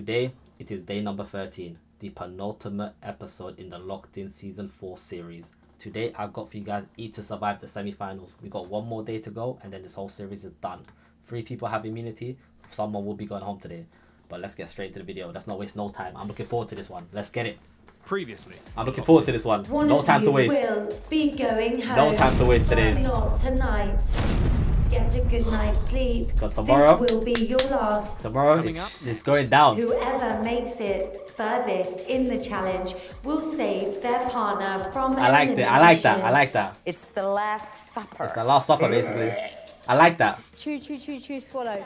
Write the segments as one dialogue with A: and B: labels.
A: Today, it is day number 13, the penultimate episode in the Locked In Season 4 series. Today, I've got for you guys each to survive the semi finals. We got one more day to go, and then this whole series is done. Three people have immunity, someone will be going home today. But let's get straight into the video. Let's not waste no time. I'm looking forward to this one. Let's get it.
B: Previously.
A: I'm looking forward to this one.
C: One
A: no
C: of
A: time to
C: you
A: waste.
C: will be going home.
A: No time to waste today.
C: Not tonight. Get a good night's sleep.
A: 'Cause tomorrow-
C: This will be your last.
A: Tomorrow,
B: Coming
A: it's, it's going down.
C: Whoever makes it furthest in the challenge will save their partner from
A: I like it. I like that. I like that.
D: It's the last supper.
A: It's the last supper, basically. I like that.
E: Chew, chew, chew, chew, swallow.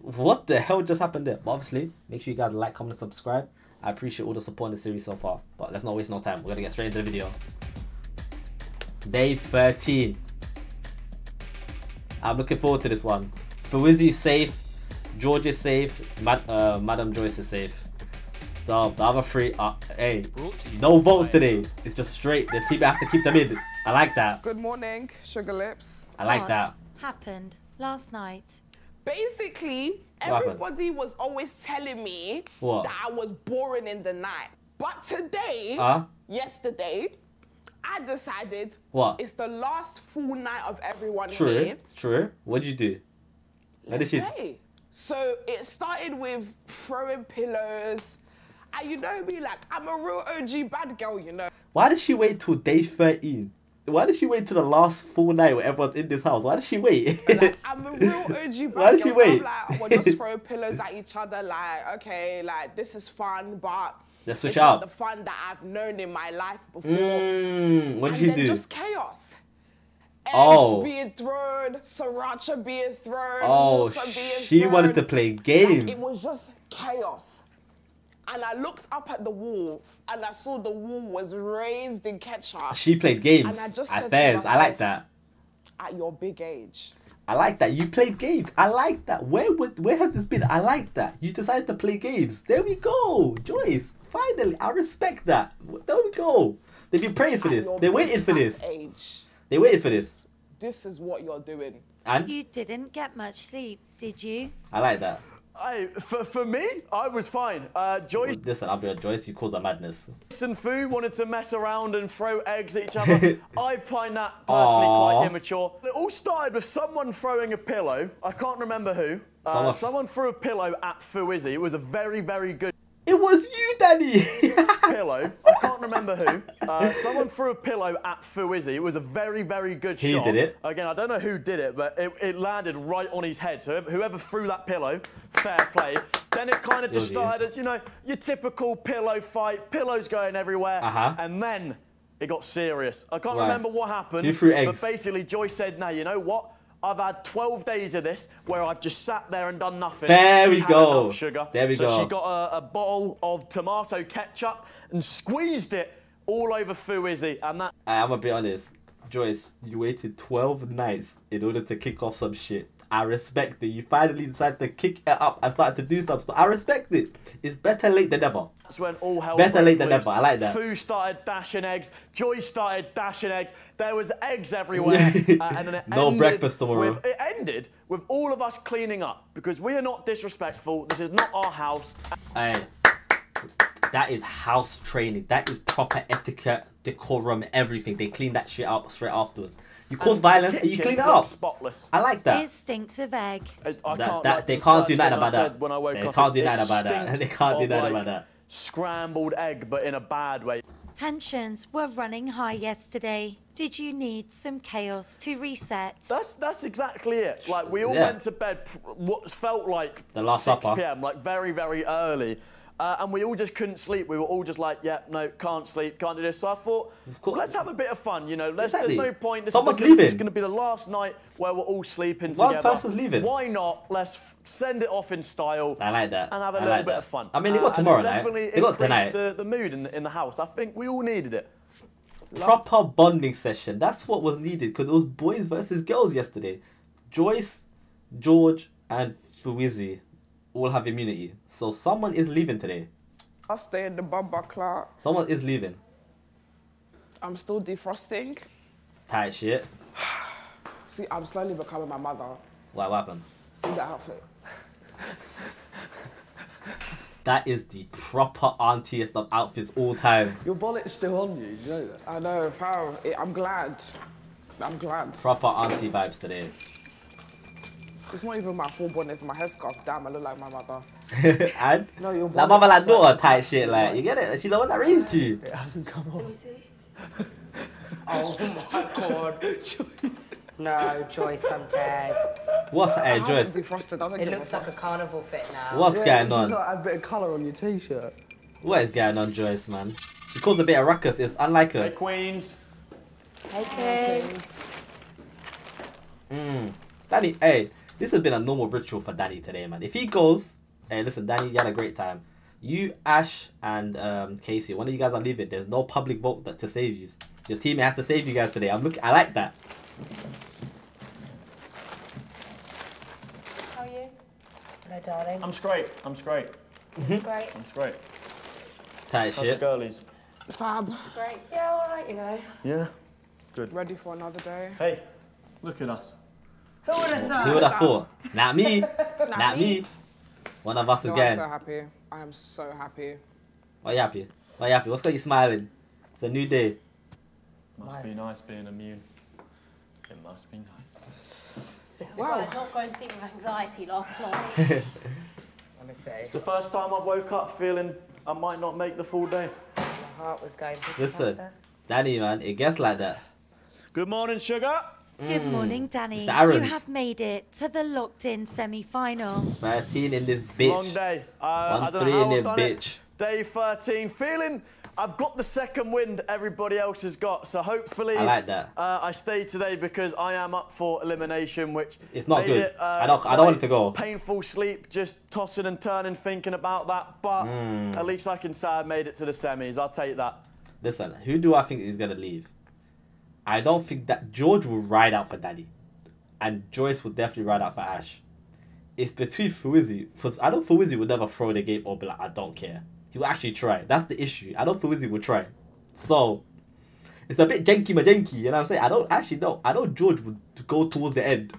A: What the hell just happened there? But obviously, make sure you guys like, comment, and subscribe. I appreciate all the support in the series so far. But let's not waste no time. We're gonna get straight into the video. Day 13. I'm looking forward to this one. Fawizzi's safe. George is safe. Mad- uh, Madame Joyce is safe. So the other three are hey,
B: Brought to you
A: no votes today. It's just straight. The team have to keep them in. I like that.
F: Good morning, Sugar Lips.
A: I like
C: What
A: that.
C: happened last night?
F: Basically,
A: happened?
F: everybody was always telling me
A: What?
F: that I was boring in the night. But today,
A: Huh?
F: yesterday, I decided
A: What?
F: it's the last full night of everyone
A: True.
F: here.
A: True. What did you do?
F: Let's
A: you?
F: play. So it started with throwing pillows. And you know me, like, I'm a real OG bad girl, you know.
A: Why did she wait till day 13? Why did she wait till the last full night when everyone's in this house? Why did she wait?
F: Like, I'm a real OG bad
A: Why did she
F: girl, so
A: wait?
F: I'm like, we'll just throwing pillows at each other, like, okay, like, this is fun, but
A: Let's switch
F: it's not the fun that I've known in my life before.
A: mm, what did
F: and then
A: do?
F: just chaos. Eggs
A: Oh.
F: being thrown, sriracha being thrown,
A: Oh,
F: water being
A: she
F: thrown.
A: wanted to play
F: Like,
A: games.
F: it was just chaos. And I looked up at the wall and I saw the wall was raised in ketchup
A: She played games
F: And I just
A: at
F: said to
A: fairs. I like
F: myself-
A: that.
F: at your big age.
A: I like that. You played games. I like that. Where would where has this been? I like that. You decided to play games. There we go, Joyce. Finally, I respect that. There we go. They've been praying for
F: At
A: this. They
F: big
A: waited for this.
F: Age.
A: They waited for
F: This
A: this.
F: is- This is what you're doing.
A: And
C: You didn't get much sleep, did you?
A: I like that.
G: I, for, for me, I was fine. Uh, Joyce
A: Listen, I'll be honest, Joyce. You cause a madness.
G: and Fu wanted to mess around and throw eggs at each other. I find that personally
A: Aw.
G: quite immature. It all started with someone throwing a pillow. I can't remember who. Uh,
A: Someone-
G: someone threw a pillow at Fuizzy. It was a very, very good
A: It was you, Danny.
G: pillow. I can't remember who. Uh, someone threw a pillow at Fuizzy. It was a very, very good
A: He
G: shot.
A: did it.
G: Again, I don't know who did it, but it, it landed right on his head. So whoever- whoever threw that pillow, fair play. Then it kind of just started as, you know, your typical pillow fight, pillows going everywhere.
A: Uh-huh.
G: And then it got serious. I can't
A: Right.
G: remember what happened.
A: Who threw eggs.
G: But basically, Joyce said, now, you know what? I've had 12 days of this where I've just sat there and done nothing.
A: There we go.
G: Sugar.
A: There we
G: so
A: go.
G: So she got a, a bottle of tomato ketchup and squeezed it all over Fuizzy, and that
A: I'm gonna be honest, Joyce. You waited 12 nights in order to kick off some shit. I respect it. You finally decided to kick it up and started to do stuff. So I respect it. It's better late than never.
G: That's when all hell
A: Better late than never. I like that.
G: Fu started dashing eggs. Joy started dashing eggs. There was eggs everywhere. uh, and then it
A: No
G: ended
A: breakfast tomorrow.
G: With, it ended with all of us cleaning up because we are not disrespectful. This is not our house.
A: Hey, that is house training. That is proper etiquette, decorum, everything. They clean that shit up straight afterwards. You cause
G: And
A: violence and you clean it up.
G: Spotless.
A: I like that.
C: It stinks of egg.
G: As- I
A: That-
G: can't,
A: that-
G: like,
A: they
G: the
A: can't do
G: first
A: nothing about that.
G: When I woke
A: They
G: up,
A: can't do
G: it
A: nothing about that. They can't do
G: of,
A: nothing
G: like,
A: about that.
G: Scrambled egg, but in a bad way.
C: Tensions were running high yesterday. Did you need some chaos to reset?
G: That's that's exactly it. Like we all
A: Yeah.
G: went to bed what felt like
A: The Last
G: 6
A: Supper.
G: p.m. like very very early. Uh, and we all just couldn't sleep. We were all just like, yeah, no, can't sleep, can't do this. So I thought,
A: course.
G: let's have a bit of fun, you know. Let's,
A: Exactly.
G: There's no point. This
A: Someone's
G: is gonna,
A: leaving.
G: It's going to be the last night where we're all sleeping
A: One
G: together.
A: person's leaving.
G: Why not? Let's f- send it off in style.
A: I like that.
G: And have a
A: I
G: little
A: like
G: bit
A: that.
G: of fun.
A: I mean, they
G: Uh,
A: got
G: and
A: tomorrow night.
G: Definitely
A: They got tonight.
G: the, the mood in the, in the house. I think we all needed it.
A: Proper bonding session. That's what was needed because it was boys versus girls yesterday. Joyce, George, and Fuizzi all have immunity. So someone is leaving today.
F: I'll stay in the bumper clock.
A: Someone is leaving.
F: I'm still defrosting.
A: Tight shit.
F: See, I'm slowly becoming my mother.
A: What happened?
F: See the outfit.
A: That is the proper auntiest of outfits all time.
B: Your bonnet's still on you, you know that?
F: I know, pal. I'm glad. I'm glad.
A: Proper auntie vibes today.
F: It's not even my full bonnet, it's my headscarf. Damn, I look like my mother.
A: and
B: No, your
A: like mama like
B: bonnet's
A: daughter
B: slightly
A: type shit, like you get it? She's the one that raised you.
B: It hasn't come on.
D: Oh my god. no, Joyce, I'm dead.
A: What's
F: that,
A: hey,
F: haven't
A: Joyce?
F: defrosted.
D: It looks like a carnival fit now.
A: What's
B: Yeah,
A: going
B: it's
A: on?
B: just like a bit of colour on your t-shirt.
A: What is going on, Joyce, man? She caused a bit of ruckus. It's unlike
G: Hey,
A: her.
G: Queens.
D: Okay.
A: Mm. Danny, hey, this has been a normal ritual for Danny today, man. If he goes, hey, listen, Danny, you had a great time. You, Ash, and um, Kaci, one of you guys are leaving. There's no public vote that to save you. Your team has to save you guys today. I'm looking. I like that.
D: How are you? Hello, darling.
G: I'm straight. I'm straight.
D: It's great.
G: I'm straight.
A: Tight
G: How's the
A: shit.
G: girlies?
F: Fab.
D: It's Great. Yeah, all right, you know.
G: Yeah. Good.
F: Ready for another day.
G: Hey, look at us.
D: Who would have thought?
A: Who would have thought? Not me. Not me. One of us
F: No, I'm so happy. I am so happy.
A: Why you happy? Why you happy? What's got you smiling? It's a new day.
G: Must be nice being immune. It must be nice.
F: Wow.
E: I'm not going to sleep with anxiety last night.
D: Honestly,
G: It's the first time I've woke up feeling I might not make the full day.
D: my heart was going pretty
A: Listen.
D: faster.
A: Danny, man, it gets like that.
G: Good morning, sugar.
C: Good morning, Danny.
A: Mr. Aarons.
C: You have made it to the locked-in semi-final.
A: 13 in this bitch.
G: Long
A: bitch.
G: day. Uh, I
A: One
G: don't
A: three
G: know how
A: in
G: I've
A: it, bitch.
G: Day 13. Feeling I've got the second wind everybody else has got. So hopefully
A: I like that.
G: uh, I stay today because I am up for elimination, which
A: It's not good.
G: It, uh,
A: I don't- I don't want it to go.
G: Painful sleep, just tossing and turning, thinking about that. But
A: Hmm.
G: at least I can say I made it to the semis. I'll take that.
A: Listen, who do I think is gonna leave? I don't think that George will ride out for Danny, and Joyce will definitely ride out for Ash. It's between Fuizzi. Because I know Fuizzi would never throw the game or be like, I don't care. He will actually try. That's the issue. I don't know Fuizzi will try. So it's a bit janky majanky, you know what I'm saying? I don't actually know. I know George would go towards the end.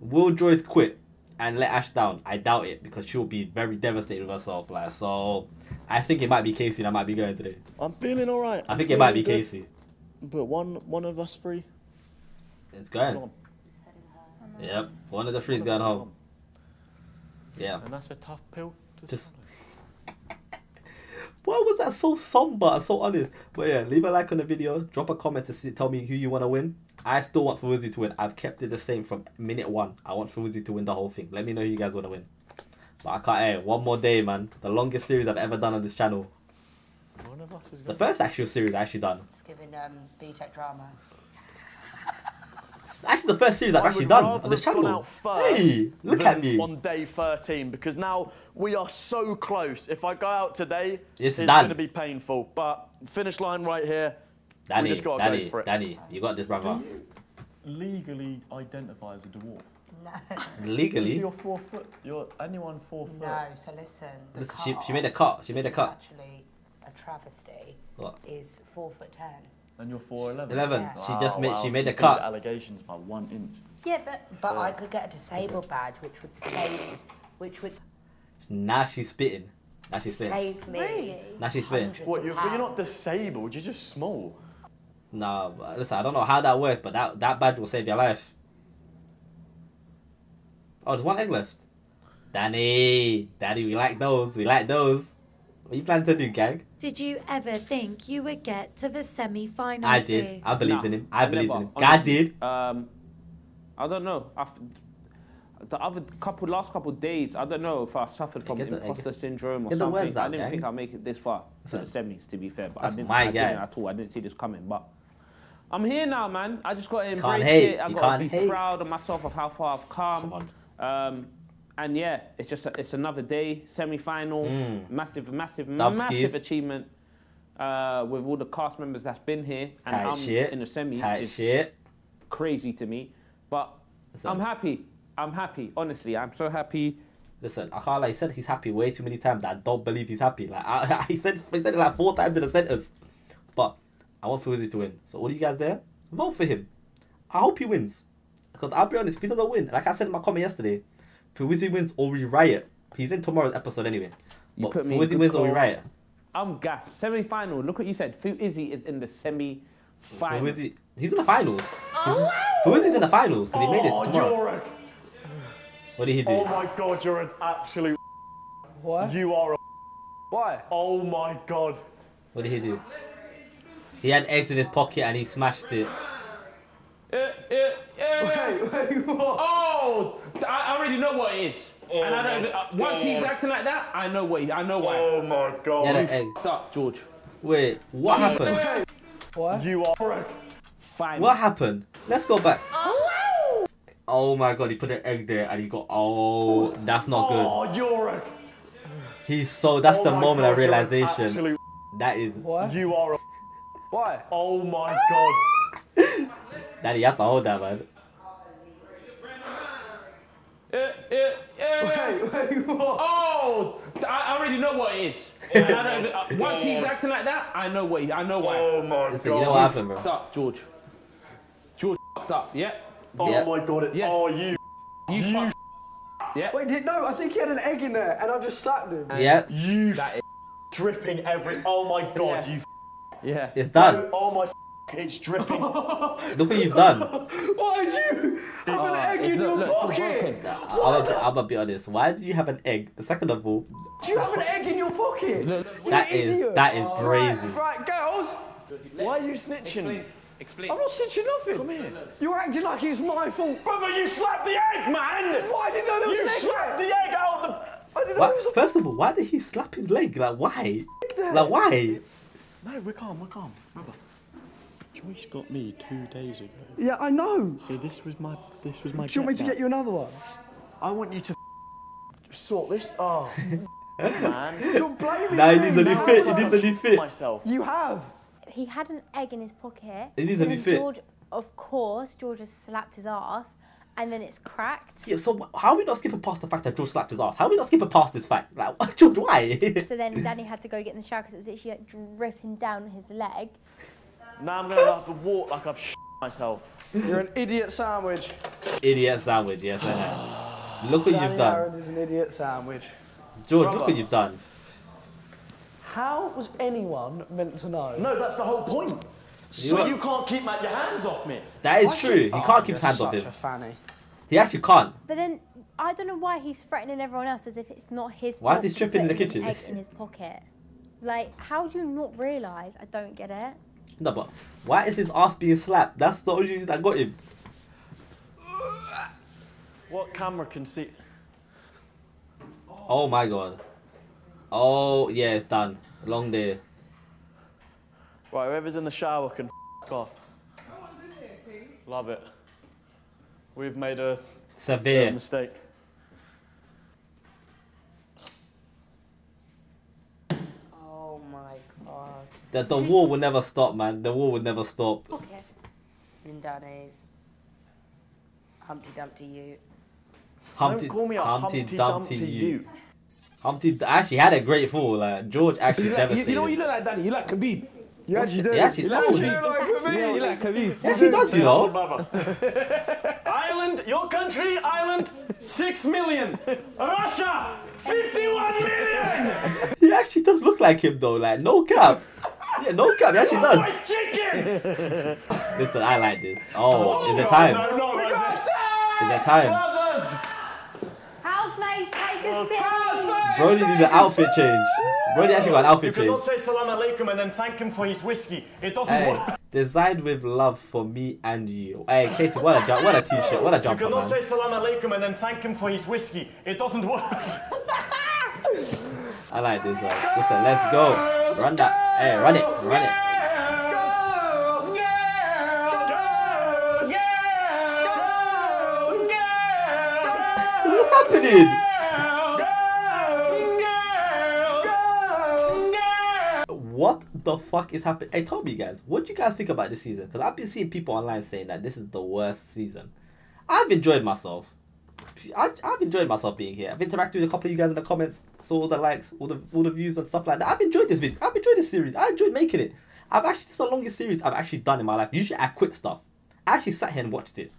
A: Will Joyce quit and let Ash down? I doubt it because she'll be very devastated with herself. Like so, I think it might be Kaci that might be going today.
G: I'm feeling all right.
A: I think it might be Kaci.
G: But one one of us three.
A: It's going. Yep, one of the three's going home. Yeah.
G: And that's a tough pill to
A: Just- Why was that so somber and so honest? But yeah, leave a like on the video, drop a comment to see, tell me who you want to win. I still want Fuzi to win. I've kept it the same from minute one. I want Fuzi to win the whole thing. Let me know who you guys want to win. But I can't. Hey, one more day, man. The longest series I've ever done on this channel.
G: One of us is
A: The first actual series I actually done.
D: It's giving um, BTEC drama.
A: Actually, the first series I've
G: I
A: actually done on this channel.
G: out first
A: Hey, look at me.
G: On day 13, because now we are so close. If I go out today,
A: It's
G: it's going to be painful. But finish line right here.
A: Danny,
G: just gotta go
A: Danny,
G: for it.
A: Danny, you got this, brother.
H: legally identify as a dwarf?
A: Legally.
H: Because you're four foot. You're anyone four foot.
D: No, so listen. The
A: Listen, she, she made a
D: cut-off.
A: She made a cut.
D: Actually, a travesty
A: What?
D: is four foot ten.
H: And you're four eleven.
A: Eleven.
D: Yeah.
A: She just oh, made. She made a
H: the
A: cut.
H: Allegations by one inch.
D: Yeah, but but I could get a disabled badge, which would save, which would
A: Now she's spitting. Now she's spitting.
D: save me.
E: Really?
A: Now she's spitting.
D: hundreds
G: What?
D: of
G: You're, but you're not
D: pounds.
G: disabled. You're just small.
A: No, but listen, I don't know how that works, but that that badge will save your life. Oh, there's one egg left. Danny, Daddy, we like those. We like those. What you plan to do, gang?
C: Did you ever think you would get to the semi-final?
A: I did.
C: Pooh?
A: I believed
I: Nah,
A: in him. I believed
I: never,
A: in him. God
I: honestly.
A: did.
I: Um, I don't know. I've, the other couple, last couple of days, I don't know if I suffered from
A: the-
I: imposter syndrome or something.
A: words
I: I didn't
A: gang.
I: think I'd make it this far to the semis, to be fair. But
A: That's
I: I didn't,
A: my
I: I
A: guy.
I: didn't at all. I didn't see this coming. But I'm here now, man. I just got to
A: Can't
I: embrace
A: hate.
I: it. I
A: You
I: got to be
A: hate.
I: proud of myself of how far I've come.
A: Come
I: Um, and yeah, it's just a, it's another day, semi-final,
A: Mm.
I: massive, massive,
A: Dubskis.
I: massive achievement. Uh, with all the cast members that's been here and
A: Tight
I: I'm
A: shit.
I: in the semis
A: Tight shit.
I: crazy to me. But
A: Listen.
I: I'm happy. I'm happy. Honestly, I'm so happy.
A: Listen, I can't lie. He said he's happy way too many times that I don't believe he's happy. Like I, he said, he said it like four times in a sentence. But I want Fuzi to win. So all you guys there, vote for him. I hope he wins. Because I'll be honest, if he doesn't win, like I said in my comment yesterday, Fuizzi wins or we riot. He's in tomorrow's episode anyway.
B: You
A: But
B: put me in
A: wins or we riot.
B: I'm gassed. Semi final. Look what you said. Fu Izzy is in the semi final.
A: Fuizzi, he's in the finals. He's- oh! Fuizzi's in the finals because he made it to
G: Oh,
A: tomorrow.
G: you're a...
A: What did he do?
G: Oh my god, you're an absolute...
J: Why?
G: You are a...
J: Why?
G: Oh my god.
A: What did he do? He had eggs in his pocket and he smashed it.
B: Uh, uh, uh,
J: Wait, wait, what?
B: Oh, I I already know what it is. and I don't. Even, uh, once he's acting like that, I know what. I know why.
G: Oh my god.
A: had an egg.
B: Up, George.
A: Wait, what happened?
J: Why?
G: You are a...
B: Fine.
A: What happened? Let's go back. Oh my god, he put an egg there and he got. Oh, that's not good.
G: Oh, you're a...
A: He's so. That's
G: Oh
A: the moment of
G: God, you're
A: realization. That is.
J: Why?
G: You are a...
J: Why?
G: Oh my god.
A: Daddy, you have to hold that, man.
B: Uh, uh, uh,
J: Wait, wait, what?
B: Oh, I I already know what it is. And I don't even, uh, once he's acting like that, I know what. I know why.
G: Oh my
A: Listen,
G: god.
A: you know what happened, bro?
B: Fucked up, George. George fucked up. Yeah.
G: Oh
A: Yeah.
G: my god. It...
B: Yeah.
G: Oh, you...
B: You,
G: You-
B: fucked. Yeah.
J: Wait, did, no, I think he had an egg in there and I've just slapped him.
A: Yeah,
G: You
B: That is-
G: dripping every... Oh my god,
B: Yeah.
G: you...
B: Yeah.
A: it's done.
G: Oh my... It's dripping.
A: Look what you've done.
J: Why did you have an egg in
B: look,
J: your
B: look,
J: pocket?
B: broken.
A: I'm gonna, I'm gonna be honest. Why do you have an egg? Second of all,
J: Do you have an egg in your pocket?
B: Look,
J: You
A: that is
J: idiot.
A: that is
J: Right,
A: crazy.
J: right, girls.
G: Why are you snitching?
B: Explain.
J: I'm not snitching nothing. Come here. You're acting like it's my fault.
G: Brother, you slapped the egg, man!
J: Why didn't know there was
G: You
J: an egg You
G: slapped
J: there?
G: the egg out the...
J: I didn't know there was a
A: first of all, why did he slap his leg? Like why? Like why?
K: No, we're calm, we're calm. Brother. Joyce got me two days ago.
J: Yeah, I know.
K: So this was my this was my
J: Do you want me to
K: get
J: get you another one?
K: I want you to sort this. Oh, man.
J: You're blaming
A: Nah,
J: me.
A: he needs a new fit. He needs a new fit.
K: Myself.
J: You have.
E: He had an egg in his pocket.
A: It is
E: and
A: a fit.
E: George, of course, George has slapped his ass, and then it's cracked.
A: Yeah, so how are we not skipping past the fact that George slapped his ass? How are we not skipping past this fact? Like George, why?
E: So then Danny had to go get in the shower because it was literally like dripping down his leg.
G: Now I'm gonna have to walk like I've sh- myself.
J: You're an idiot sandwich.
A: Idiot sandwich, yes I know. Look what
J: Danny
A: you've done.
J: Aaron is an idiot sandwich.
A: George, look
G: Brother.
A: what you've done.
J: How was anyone meant to know?
G: No, that's the whole point. So
A: are-
G: you can't keep your hands off me.
A: That is
J: Why
A: true.
J: do-
A: He
J: Oh,
A: can't keep
J: you're
A: his hands off
J: such a fanny.
A: He actually can't.
E: But then I don't know why he's threatening everyone else as if it's not his
A: Why is he
E: for
A: stripping in the kitchen?
E: Egg in his pocket. Like, how do you not realise? I don't get it.
A: No, but why is his ass being slapped? That's the only reason I got him.
G: What camera can see?
A: Oh my god. Oh yeah, it's done. Long day.
G: Right, whoever's in the shower can f off. Love it. We've made a, a
A: Severe.
G: mistake.
D: Oh my god.
A: The, the war will never stop, man. The war will never stop.
E: Okay.
D: In Danny's Humpty Dumpty you.
A: Humpty,
G: Don't call me a
A: Humpty,
G: Humpty
A: Dumpty,
G: Dumpty
A: you.
G: you.
A: Humpty actually had a great fall. Like George actually
L: You, look, you,
A: devastated.
L: you know what you look like, Danny? You like Khabib.
J: You actually do.
A: He actually
J: you actually do like me.
L: Yeah, you like Khabib.
A: Yeah, he does, you know.
G: Ireland, your country, Ireland, 6 million. Russia, 51 million.
A: He actually does look like him though. Like no cap. Yeah, no cap. He actually does.
G: White chicken.
A: Listen, I like this. Oh, is it time?
G: No, no, no.
A: Is it time?
G: Brothers.
E: Housemates, take a seat.
A: Brody did the outfit change. Brody actually got an
G: You
A: outfit change.
G: cannot say salam alaikum and then thank him for his whiskey. It doesn't
A: Hey,
G: work.
A: designed with love for me and you. Hey, Kaci, what a jump, what a t-shirt, what a jumper,
G: You
A: jumper,
G: cannot
A: man.
G: say salam alaikum and then thank him for his whiskey. It doesn't work.
A: I like this. Like, listen, let's go. Run that. Hey, run it, run it. What's happening? What the fuck is happening? Hey, tell me, guys, what do you guys think about this season? Because I've been seeing people online saying that this is the worst season. I've enjoyed myself. I, I've enjoyed myself being here. I've interacted with a couple of you guys in the comments, saw all the likes, all the all the views and stuff like that. I've enjoyed this video. I've enjoyed this series. I enjoyed making it. I've actually this is the longest series I've actually done in my life. Usually I quit stuff. I actually sat here and watched it.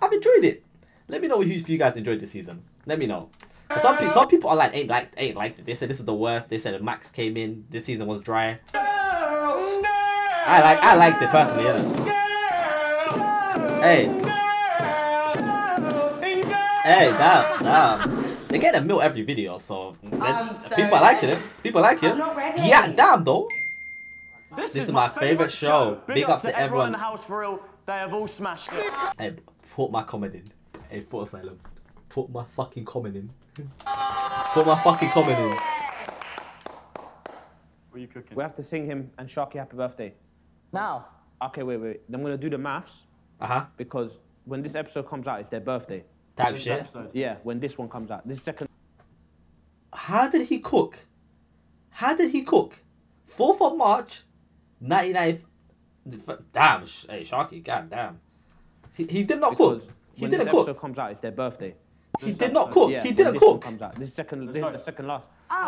A: I've enjoyed it. Let me know if you guys enjoyed this season. Let me know. Some people, some people are like ain't like ain't like it. They said this is the worst. They said Max came in. This season was dry. I like I liked it personally. Yeah. Hey. Hey, damn, damn. They get a mill every video, so
D: I'm so
A: people are liking it. People like it.
D: I'm.
A: Yeah, damn though.
G: This,
A: This is my favorite show.
G: Big,
A: Big
G: up
A: up
G: to
A: to
G: everyone in the house for real. They have all smashed it.
A: Hey, put my comment in. Hey, Footasylum. Put my fucking comment in. put my fucking comment in.
G: What are you cooking?
B: We have to sing him and Sharky happy birthday.
J: Now.
B: Okay, wait, wait. I'm gonna do the maths
A: Uh huh.
B: because when this episode comes out, it's their birthday.
A: Type
G: This
A: shit.
G: episode.
B: Yeah, when this one comes out, this second.
A: How did he cook? How did he cook? 4th of March, 99th. Damn, sh- hey, Sharky, god damn. He, he did not
B: Because
A: cook. He
B: when
A: didn't
B: this
A: cook.
B: episode comes out, it's their birthday.
A: He did not
G: episode.
A: cook.
B: Yeah,
A: he didn't
B: this
A: cook.
B: comes out. This second, this is the second last.
D: Oh.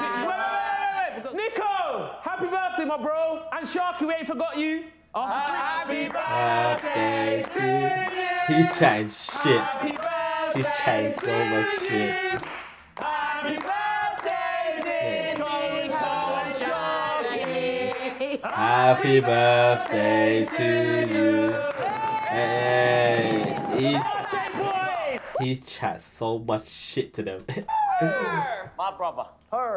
B: Wait, wait, wait, wait, wait. Nico, happy birthday, my bro. And Sharky, we ain't forgot you. Oh, happy
A: Birthday to you. He chatting shit. He's chatting so much shit. Happy birthday to you. Hey, he, he chats so much shit to them.
G: My brother.
J: Her.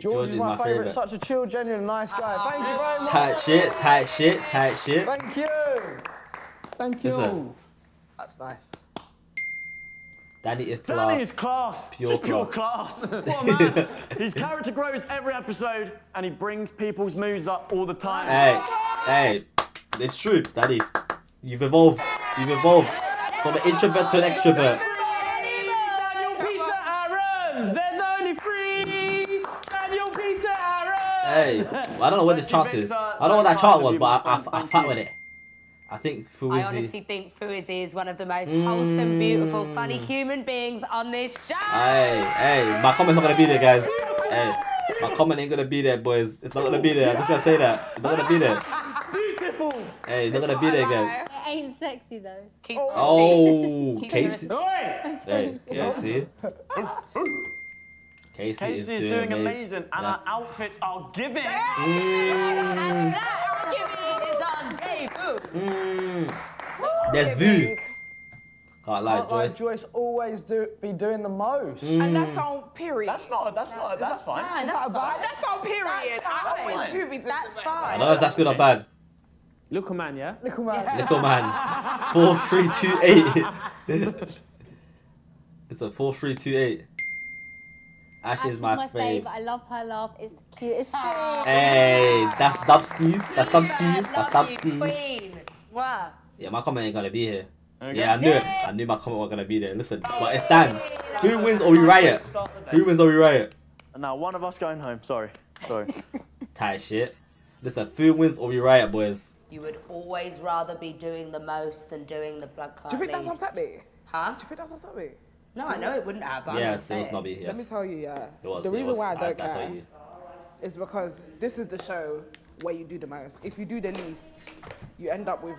J: George,
A: George
J: is
A: is
J: my,
A: my
J: favourite.
A: favourite.
J: Such a chill, genuine, nice guy. Thank you very much.
A: tight shit, tight shit, tight shit.
J: Thank you. Thank you.
A: Listen.
J: That's nice.
A: Danny is class.
G: Danny is class.
A: Pure
G: Just pure
A: class.
G: class. what a man. His character grows every episode and he brings people's moods up all the time.
A: Hey, hey, it's true, Danny. You've evolved. You've evolved from an introvert to an extrovert.
B: Daniel Peter Aaron, there's only three. Daniel Peter Aaron.
A: Hey, well, I don't know what this
G: Thank you,
A: chart is. I don't know what that chart was, but
G: my
A: I, I. I fat with it. I think
D: I honestly think Fuizi is one of the most wholesome, beautiful, funny human beings on this show.
A: Hey, hey, my comment's not gonna be there, guys. Hey, my comment ain't gonna be there, boys. It's not gonna be there. I'm just gonna say that. It's not gonna be there.
G: Beautiful.
A: Hey, it's not gonna be there, guys.
E: It ain't sexy though.
D: Keep
A: Oh,
G: Kaci.
A: Hey, yeah, see? Kaci,
G: Kaci
A: is
G: is doing
A: amazing.
G: amazing and
A: Yeah.
G: our outfits are giving.
A: Mm,
D: is on debut.
A: Mm. There's Vu. Can't lie,
J: Can't lie,
A: Joyce.
J: Joyce always do be doing the most.
F: And that's on period.
G: That's not, that's not, that's fine.
D: Fine,
J: Is
D: that's
J: that bad?
D: fine.
F: That's on period. I always
D: fine.
F: do be doing
D: That's
F: fine.
A: I don't know if that's good or bad.
B: Look, man, yeah.
J: Little man.
A: Little man. Four, three, two, eight. it's a four, three, two, eight. Ash
E: Ash
A: is my,
E: my
A: fave.
E: fave. I love her laugh. It's the cutest ah. thing.
A: Hey, that's Dub Steve. That's Dub Steve.
D: her,
A: That's
D: love
A: Dub Steve.
D: Queen. What?
A: Yeah, my comment ain't gonna be here.
G: Okay.
A: Yeah, I knew it. I knew my comment was gonna be there. Listen, oh, but it's Dan. Who wins or we riot? Who wins or we riot?
G: And now one of us going home. Sorry. Sorry.
A: Tight shit. Listen, who wins or we riot, boys?
D: You would always rather be doing the most than doing the blood clot
F: Do you think that's
D: least.
F: on me?
D: Huh?
F: Do you think that's on Saturday?
D: No, I know it wouldn't have, but I'm just
A: it
D: saying.
A: not be.
F: Let me tell you, yeah.
A: it was.
F: the
A: it
F: reason
A: was.
F: why I don't
A: I,
F: care
A: tell you.
F: is because this is the show where you do the most. If you do the least, you end up with.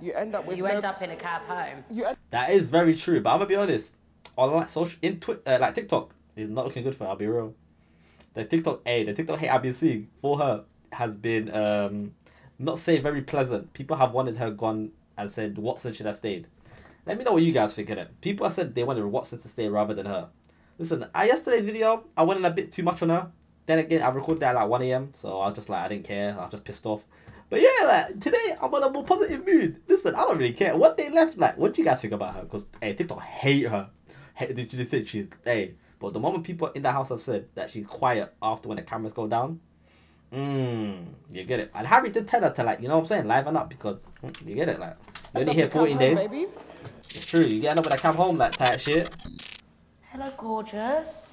F: You end up with.
D: You
F: no-
D: end up in a cab home.
F: You end
A: That is very true, but I'm gonna be honest. On like social in Twi- uh, like TikTok, it's not looking good for her. I'll be real. The TikTok A, the TikTok hate I've been seeing for her has been um not say very pleasant. People have wanted her gone and said Watson should have stayed. Let me know what you guys think of it. People have said they wanted Watson to stay rather than her. Listen, I yesterday's video I went in a bit too much on her. Then again, I recorded that at like one a.m. So I was just like I didn't care. I was just pissed off. But yeah, like today I'm on a more positive mood. Listen, I don't really care. What they left, like, what do you guys think about her? Because hey, TikTok hate her. Hate, did you say she's hey? But the moment people in the house have said that she's quiet after when the cameras go down, mmm, you get it. And Harry did tell her to like, you know what I'm saying, liven up because mm, you get it. Like, you only
F: up
A: here
F: the cab
A: 14 days.
F: baby.
A: It's true. You get up when I come home, like type shit.
D: Hello, gorgeous.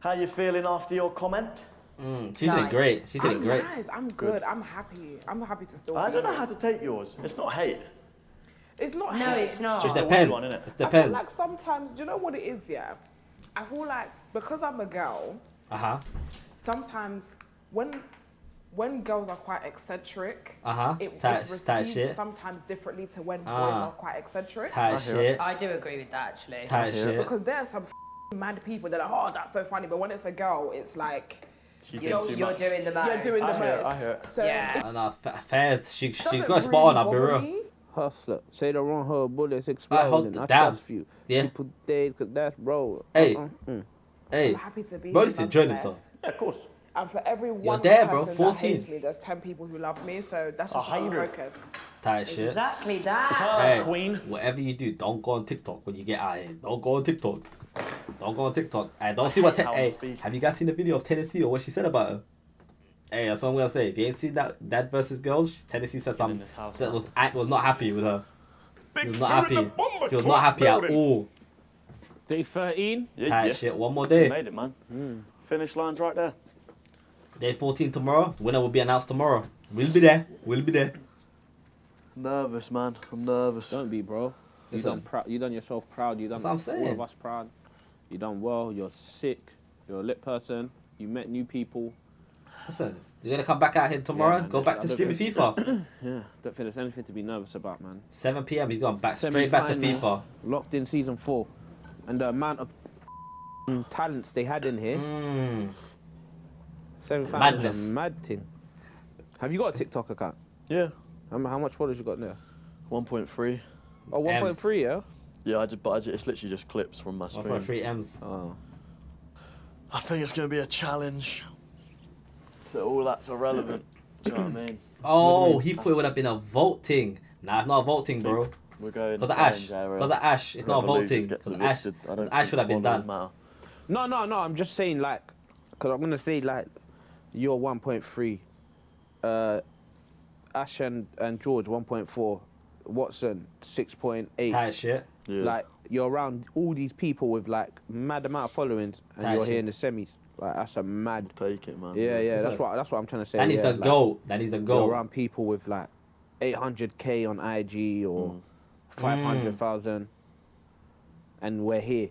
G: How you feeling after your comment?
A: Mm, she's doing
D: Nice.
A: great. She's doing
F: I'm
A: great.
F: nice. I'm good. I'm happy. I'm happy to still.
G: I don't know
F: here.
G: how to take yours. It's not hate.
F: It's not.
D: No,
F: hate.
D: it's not.
A: It
G: Just
A: depends.
G: weird one, innit?
A: It
F: I feel
A: depends.
F: like sometimes, do you know what it is? Yeah, I feel like because I'm a girl,
A: Uh huh.
F: sometimes when when girls are quite eccentric,
A: Uh-huh.
F: it
A: Tight-
F: is
A: tight
F: received sometimes differently to when boys
A: Ah.
F: are quite eccentric.
A: Tight shit.
D: I do agree with that actually.
A: Tight shit.
F: Because there are some f***ing mad people that are like, oh, that's so funny, but when it's a girl, it's like
D: You're, you're doing the most.
F: you're doing the
G: I hear
F: most.
G: I hear.
F: So
D: Yeah.
A: And uh, fa- fairs, she she
F: doesn't
A: got spot on. I'll be real.
F: me.
I: Hustler, say the wrong her bullets
A: I
I: explode.
A: hope
I: and
A: the
I: I
A: damn.
I: trust you.
A: Yeah.
I: People days, cause that's bro.
A: Hey.
I: Uh-uh, mm.
A: Hey,
F: I'm happy to be
A: bro,
F: here
A: just enjoy
F: nonetheless.
A: himself.
G: Yeah, of course.
F: And for every one
A: there, bro,
F: person
A: 14.
F: that hates me, there's 10 people who love me, so that's just
G: A
F: how you
G: hundred.
F: focus.
A: Tight shit.
D: Exactly that.
A: Hey,
G: Queen.
A: Whatever you do, don't go on TikTok when you get out here. Don't go on TikTok. Don't go on TikTok. I don't see what. Te- hey, have you guys seen the video of Tennessee or what she said about her? Hey, that's what I'm gonna say. If you ain't seen that that versus girls, Tennessee said something
G: this house
A: that was act was not happy with her.
G: Big
A: He was not happy.
G: the bomber
A: He was not happy at all.
I: Day 13.
G: Yeah,
A: Tight
G: yeah.
A: shit. One more day.
G: You
A: day.
G: made it, man. Hmm. Finish line's right there.
A: Day 14 tomorrow. Winner will be announced tomorrow. We'll be there. We'll be there.
G: Nervous, man. I'm nervous.
I: Don't be, bro. You
A: Listen.
I: done proud. You done yourself proud. You done
A: That's what I'm
I: all
A: saying.
I: of us proud. You done well. You're sick. You're a lit person. You met new people.
A: Listen, you're gonna come back out here tomorrow.
I: Yeah, man,
A: go back to
I: I don't
A: streaming
I: think-
A: FIFA.
I: Yeah. Don't feel there's anything to be nervous about, man.
A: 7 p.m. He's gone back straight back to
I: Semi-final,
A: FIFA.
I: Locked in season four, and the amount of talents they had in here.
A: Mm.
I: Semi-final
A: Madness.
I: mad thing. Have you got a TikTok account?
G: Yeah.
I: How, mu- how much followers you got now?
G: 1.3.
I: Oh, 1.3, yeah.
G: Yeah, I just, but I just, it's literally just clips from my stream.
A: 1.3 M's.
I: Oh.
G: I think it's going to be a challenge. So all that's irrelevant. Do you know what I mean?
A: Oh, he thought it would have been a vote thing. Nah, it's not a vote thing, bro.
G: We're going.
A: Because of
G: challenge
A: Ash.
G: area.
A: Because of Ash. It's not a
G: Whoever
A: vote
G: loses
A: thing.
G: gets
A: 'Cause Ash.
G: I don't
A: Ash
G: think
A: would have been done.
G: Matter.
I: No, no, no. I'm just saying, like, because I'm gonna say like, you're 1.3, uh, Ash and, and George 1.4, Watson 6.8.
A: Tight shit.
G: Yeah.
I: Like you're around all these people with like mad amount of followings, and
A: Tight
I: you're here in the semis. Like that's a mad.
G: Take it, man.
I: Yeah, yeah.
A: Listen,
I: That's what that's what I'm trying to say.
A: That needs
I: yeah,
A: to
I: like,
A: go. That needs to
I: You're around people with like 800k on IG or
A: Mm.
I: 500,000, and we're here.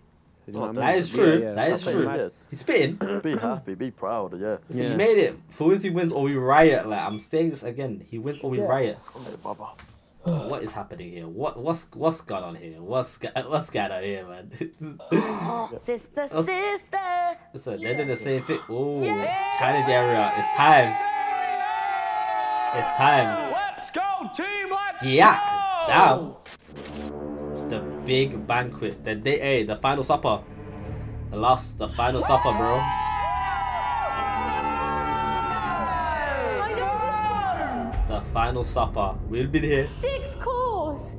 I: You oh, know
G: Oh,
I: what I mean?
A: is true.
I: Yeah, yeah,
A: that is
I: that's
A: true.
I: mad.
A: He's spitting.
G: Be happy, be proud, yeah.
A: Listen,
I: Yeah.
A: he made it. Fawzi wins or we riot. Like I'm saying this again. He wins or we riot. What is happening here? What what's what's going on here? What's what's going on here, man?
C: Sister,
A: Oh.
C: sister.
A: Listen, they're doing the same thing. Ooh, challenge area. It's time. It's time.
I: Let's go, team. Let's go.
A: Yeah. Down. The big banquet. The day. Hey, the final supper. The last. The final supper, bro.
E: I know this one.
A: The final supper. We'll be here.
E: Six course.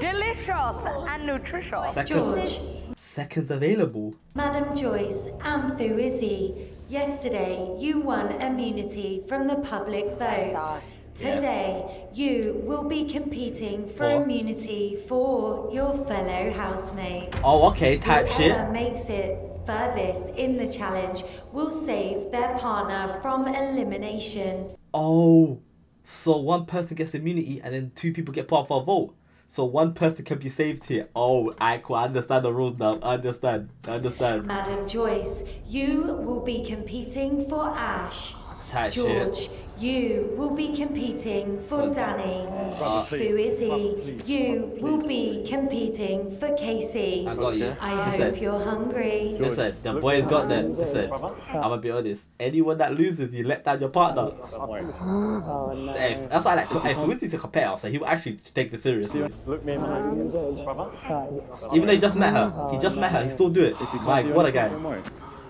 D: Delicious and nutritious.
A: Seconds.
C: George,
A: Seconds available.
C: Madame Joyce, and Fu Izzy. Yesterday, you won immunity from the public vote. Today, you will be competing for
A: For?
C: immunity for your fellow housemates.
A: Oh, okay. Type shit.
C: Whoever makes it furthest in the challenge will save their partner from elimination.
A: Oh, so one person gets immunity and then two people get put up for a vote. So one person can be saved here. Oh, I cool. I understand the rules now. I understand. I understand.
C: Madame Joyce, you will be competing for Ash.
A: Tight
C: George,
A: shit.
C: you will be competing for Danny.
A: Uh,
C: he? Izzy, you will be competing for Kaci.
A: I got you.
C: I
A: Listen.
C: hope you're hungry.
A: Listen, the boys got them. Listen, I'm gonna be honest. Anyone that loses, you let down your partner. Hey, that's why I like. Hey, Fawzi's a competitor, so he will actually take this seriously.
G: Look me in my eye. Brother.
A: Even though he just met her, he just met her, he still do it. Like, what a guy.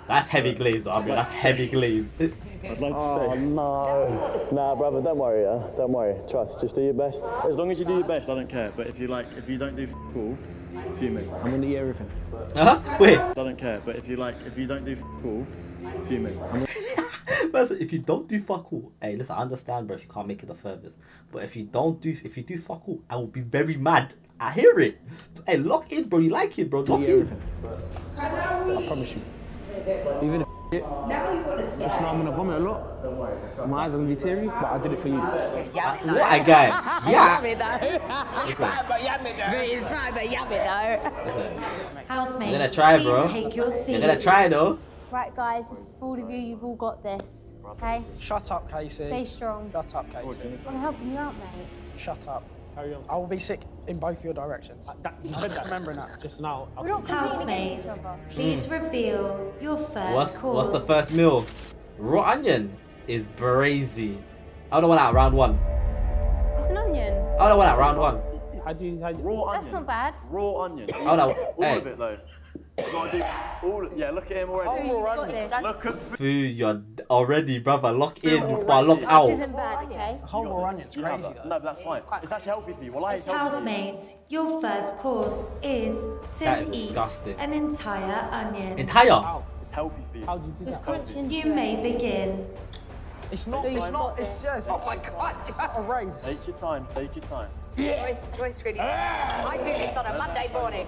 A: That's heavy glaze, though. I mean, that's heavy glaze.
G: I'd like to oh, stay.
B: Oh no.
G: Nah, brother, don't worry, yeah. Don't worry. Trust. Just do your best. As long as you do your best, I don't care. But if you like, if you don't do f- all, fuming.
B: I'm gonna eat everything.
A: huh? Wait.
G: I don't care. But if you like, if you don't do f- all, fuming.
A: Listen, if you don't do fuck all, hey, listen, I understand, bro, if you can't make it the furthest. But if you don't do, if you do fuck all, I will be very mad. I hear it. Hey, lock in, bro. You like it, bro. Lock
B: Eat
A: in.
B: everything. I promise you. Even if it, just know I'm gonna vomit a lot. My eyes are gonna be teary, but I did it for you.
A: What a guy. Yeah.
D: Yummy though.
A: Listen,
D: But it's fine, but yummy though.
C: Housemates,
A: You're gonna try,
C: please
A: bro.
C: take your seats.
A: You're gonna try, though.
E: Right, guys, this is for all of you. You've all got this. Okay?
B: Shut up, Kaci.
E: Stay strong.
B: Shut up, Kaci.
E: I'm helping you out, mate.
B: Shut up.
M: Carry on.
B: I will be sick in both your directions.
M: Uh, that, you said that.
B: Remembering that.
M: Just now.
E: We're not competing against
C: Housemates,
E: each other.
C: please hmm. reveal your first
A: What's
C: course.
A: what's the first meal? Raw onion is brazy. I don't want that round one.
E: It's an onion.
A: I don't want that round one.
M: How do you? How do you
G: Raw
E: That's
G: onion.
E: not bad.
G: Raw onion.
A: Oh no,
G: All
A: hey,
G: of it though. You gotta do all. Yeah, look at him already.
E: You've.
G: Look at food.
A: Fu, you're already, brother. Lock in before I lock
E: This
A: out.
E: isn't bad, okay?
B: Whole raw onion's
G: No,
B: crazy
G: but,
B: though.
G: no, but that's fine. It's actually healthy for you. Well, it's healthy.
C: Housemates, your first course is to
A: That is
C: eat
A: disgusting.
C: an entire onion.
A: Entire.
G: It's healthy for you.
M: How do you do
E: Just
M: that?
E: crunch
C: You may begin.
B: It's not.
E: Lou's
B: not. It's just. Oh my god! It's not a race.
G: Take your time. Take your time.
D: Joyce, Joyce really. I do this on a Monday morning.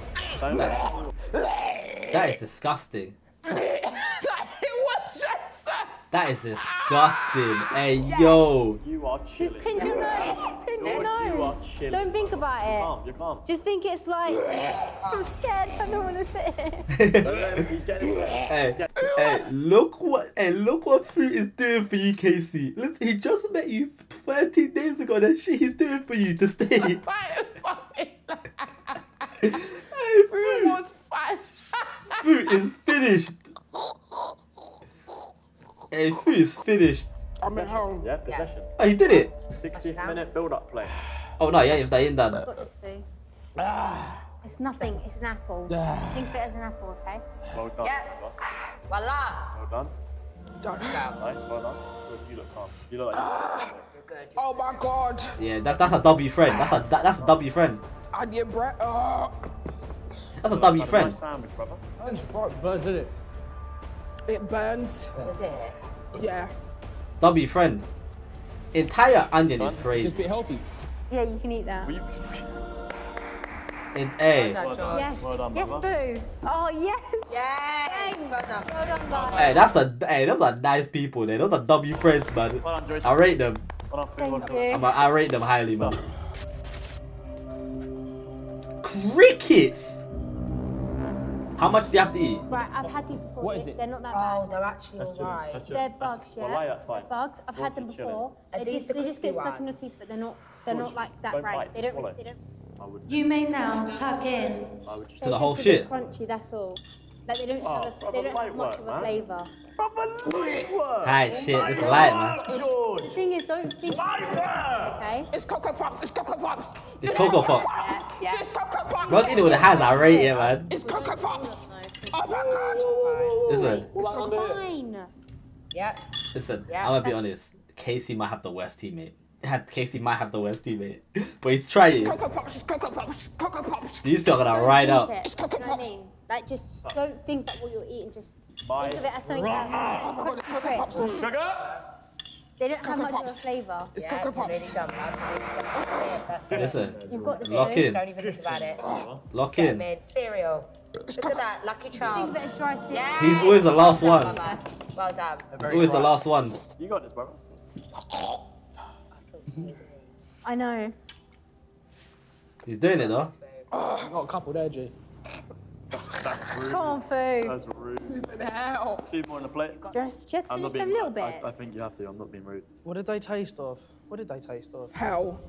A: That is disgusting.
F: it was just. Uh,
A: That is disgusting. Hey, yo.
G: You are
E: Just
G: chilling.
E: pinch your nose. Pinch your
G: You are
E: nose.
G: chilling.
E: Don't think about it.
G: Calm. You're calm.
E: Just think it's like, I'm scared. I don't want to sit here.
G: Don't let him- He's getting.
A: Hey, hey, look what, hey, look what fruit is doing for you, Kaci. Listen, he just met you 13 days ago. That shit he's doing for you to stay.
F: fine
A: hey,
F: It
A: fruit,
F: was fine.
A: fruit is finished. Hey, fruit is finished.
F: I'm at home.
G: Yeah, possession.
A: Oh, he did it.
G: 60th minute build-up play.
A: Oh no, yeah, that ain't done.
E: I've got this food. Ah. It's nothing. It's an apple. Ah. Think of it as an apple, okay?
G: Well done.
D: Yeah. Voila.
G: Well done.
F: Don't.
G: Nice. Well done. Good. You look calm. You look like. Ah.
D: You're good.
F: Oh my god.
A: Yeah, that, that's a W friend. That's a that, that's a W friend.
F: Onion bread. Oh.
A: That's a W friend.
G: nice sandwich, brother.
M: Birds did it.
F: It burns.
D: Is it?
F: Yeah.
A: W friend. Entire onion is
M: Just a
A: crazy.
M: healthy.
E: Yeah, you can eat that.
G: Will you?
A: In, hey,
G: Well done.
E: Yes.
G: Well done,
E: yes, boo. Oh, yes.
D: Yes. Well done.
E: Well done, guys.
A: hey, that's a hey, those are nice people. There, those are W friends, man.
G: Well done, Joyce.
A: I rate them.
G: Well done, food. Well
E: Thank you.
A: I'm a, I rate them highly, man. Crickets. How much do you have to eat?
E: Right, I've had these before.
M: What
E: they,
M: is it?
E: They're not that
D: Oh,
E: bad.
D: they're actually
G: That's
D: alright.
G: That's
E: They're
G: chilling.
E: bugs, yeah.
G: Well, that's
E: They're bugs. I've had them
G: George is chilling.
E: before. They just,
D: the
E: they just get
D: crispy
E: stuck in your teeth, but they're not. They're not like that
G: Don't
E: right.
G: bite,
E: They don't.
G: swallow.
E: They don't.
G: I would.
C: You may now tuck in.
G: I would just.
A: To the whole
E: just a bit
A: shit.
E: Crunchy. That's all. Like they don't
G: Oh,
E: have. A, they don't
G: light
E: have much
G: work,
E: of a
G: man.
E: flavour.
G: Proper light work.
A: Tight shit. This is light, man.
E: The thing is, don't think. Okay.
F: It's Cocoa Pops. It's Cocoa Pops.
A: It's Cocoa Pop.
D: Yeah.
F: It's Cocoa Pops.
A: Bro, eat it with the hands. I rate it, man.
F: It's Cocoa Pops. Oh my god.
A: Listen,
E: it's fine.
D: Yeah.
A: listen.
D: Yeah.
A: I'm gonna be honest. Kaci might have the worst teammate. Had- Kaci might have the worst teammate, but he's trying.
F: Cocoa Pops. It's Cocoa Pops. Cocoa Pops.
A: These two are gonna
E: Don't
A: ride
E: think
A: out.
E: It. You know what I mean? Like, just don't think that what you're eating. Just
G: Bye.
E: think of it as something else. Crisps.
G: Sugar.
E: They don't have much of a flavour.
F: It's
D: Yeah,
F: Cocoa
D: you've really
F: Pops.
D: man. Really done. That's it. That's it.
A: Listen,
E: You've got this.
A: lock
E: food.
A: in,
D: Don't even think about it.
A: lock in.
D: mid cereal. Look at that, Lucky
E: Think
D: Charms.
E: of it dry cereal.
D: Yeah.
A: He's always the last one.
D: Well done.
A: Always the last one.
G: You got this, brother.
E: I know.
A: He's doing it though.
B: I got a couple there, G.
G: That's rude.
E: Come on, food.
G: That's rude.
F: Hell.
G: Two more on the plate.
E: Do you have do you have to
G: I'm
E: finish them
G: being.
E: little
G: I,
E: bits?
G: I think you have to. I'm not being rude.
B: What did they taste of? What did they taste of?
F: Hell.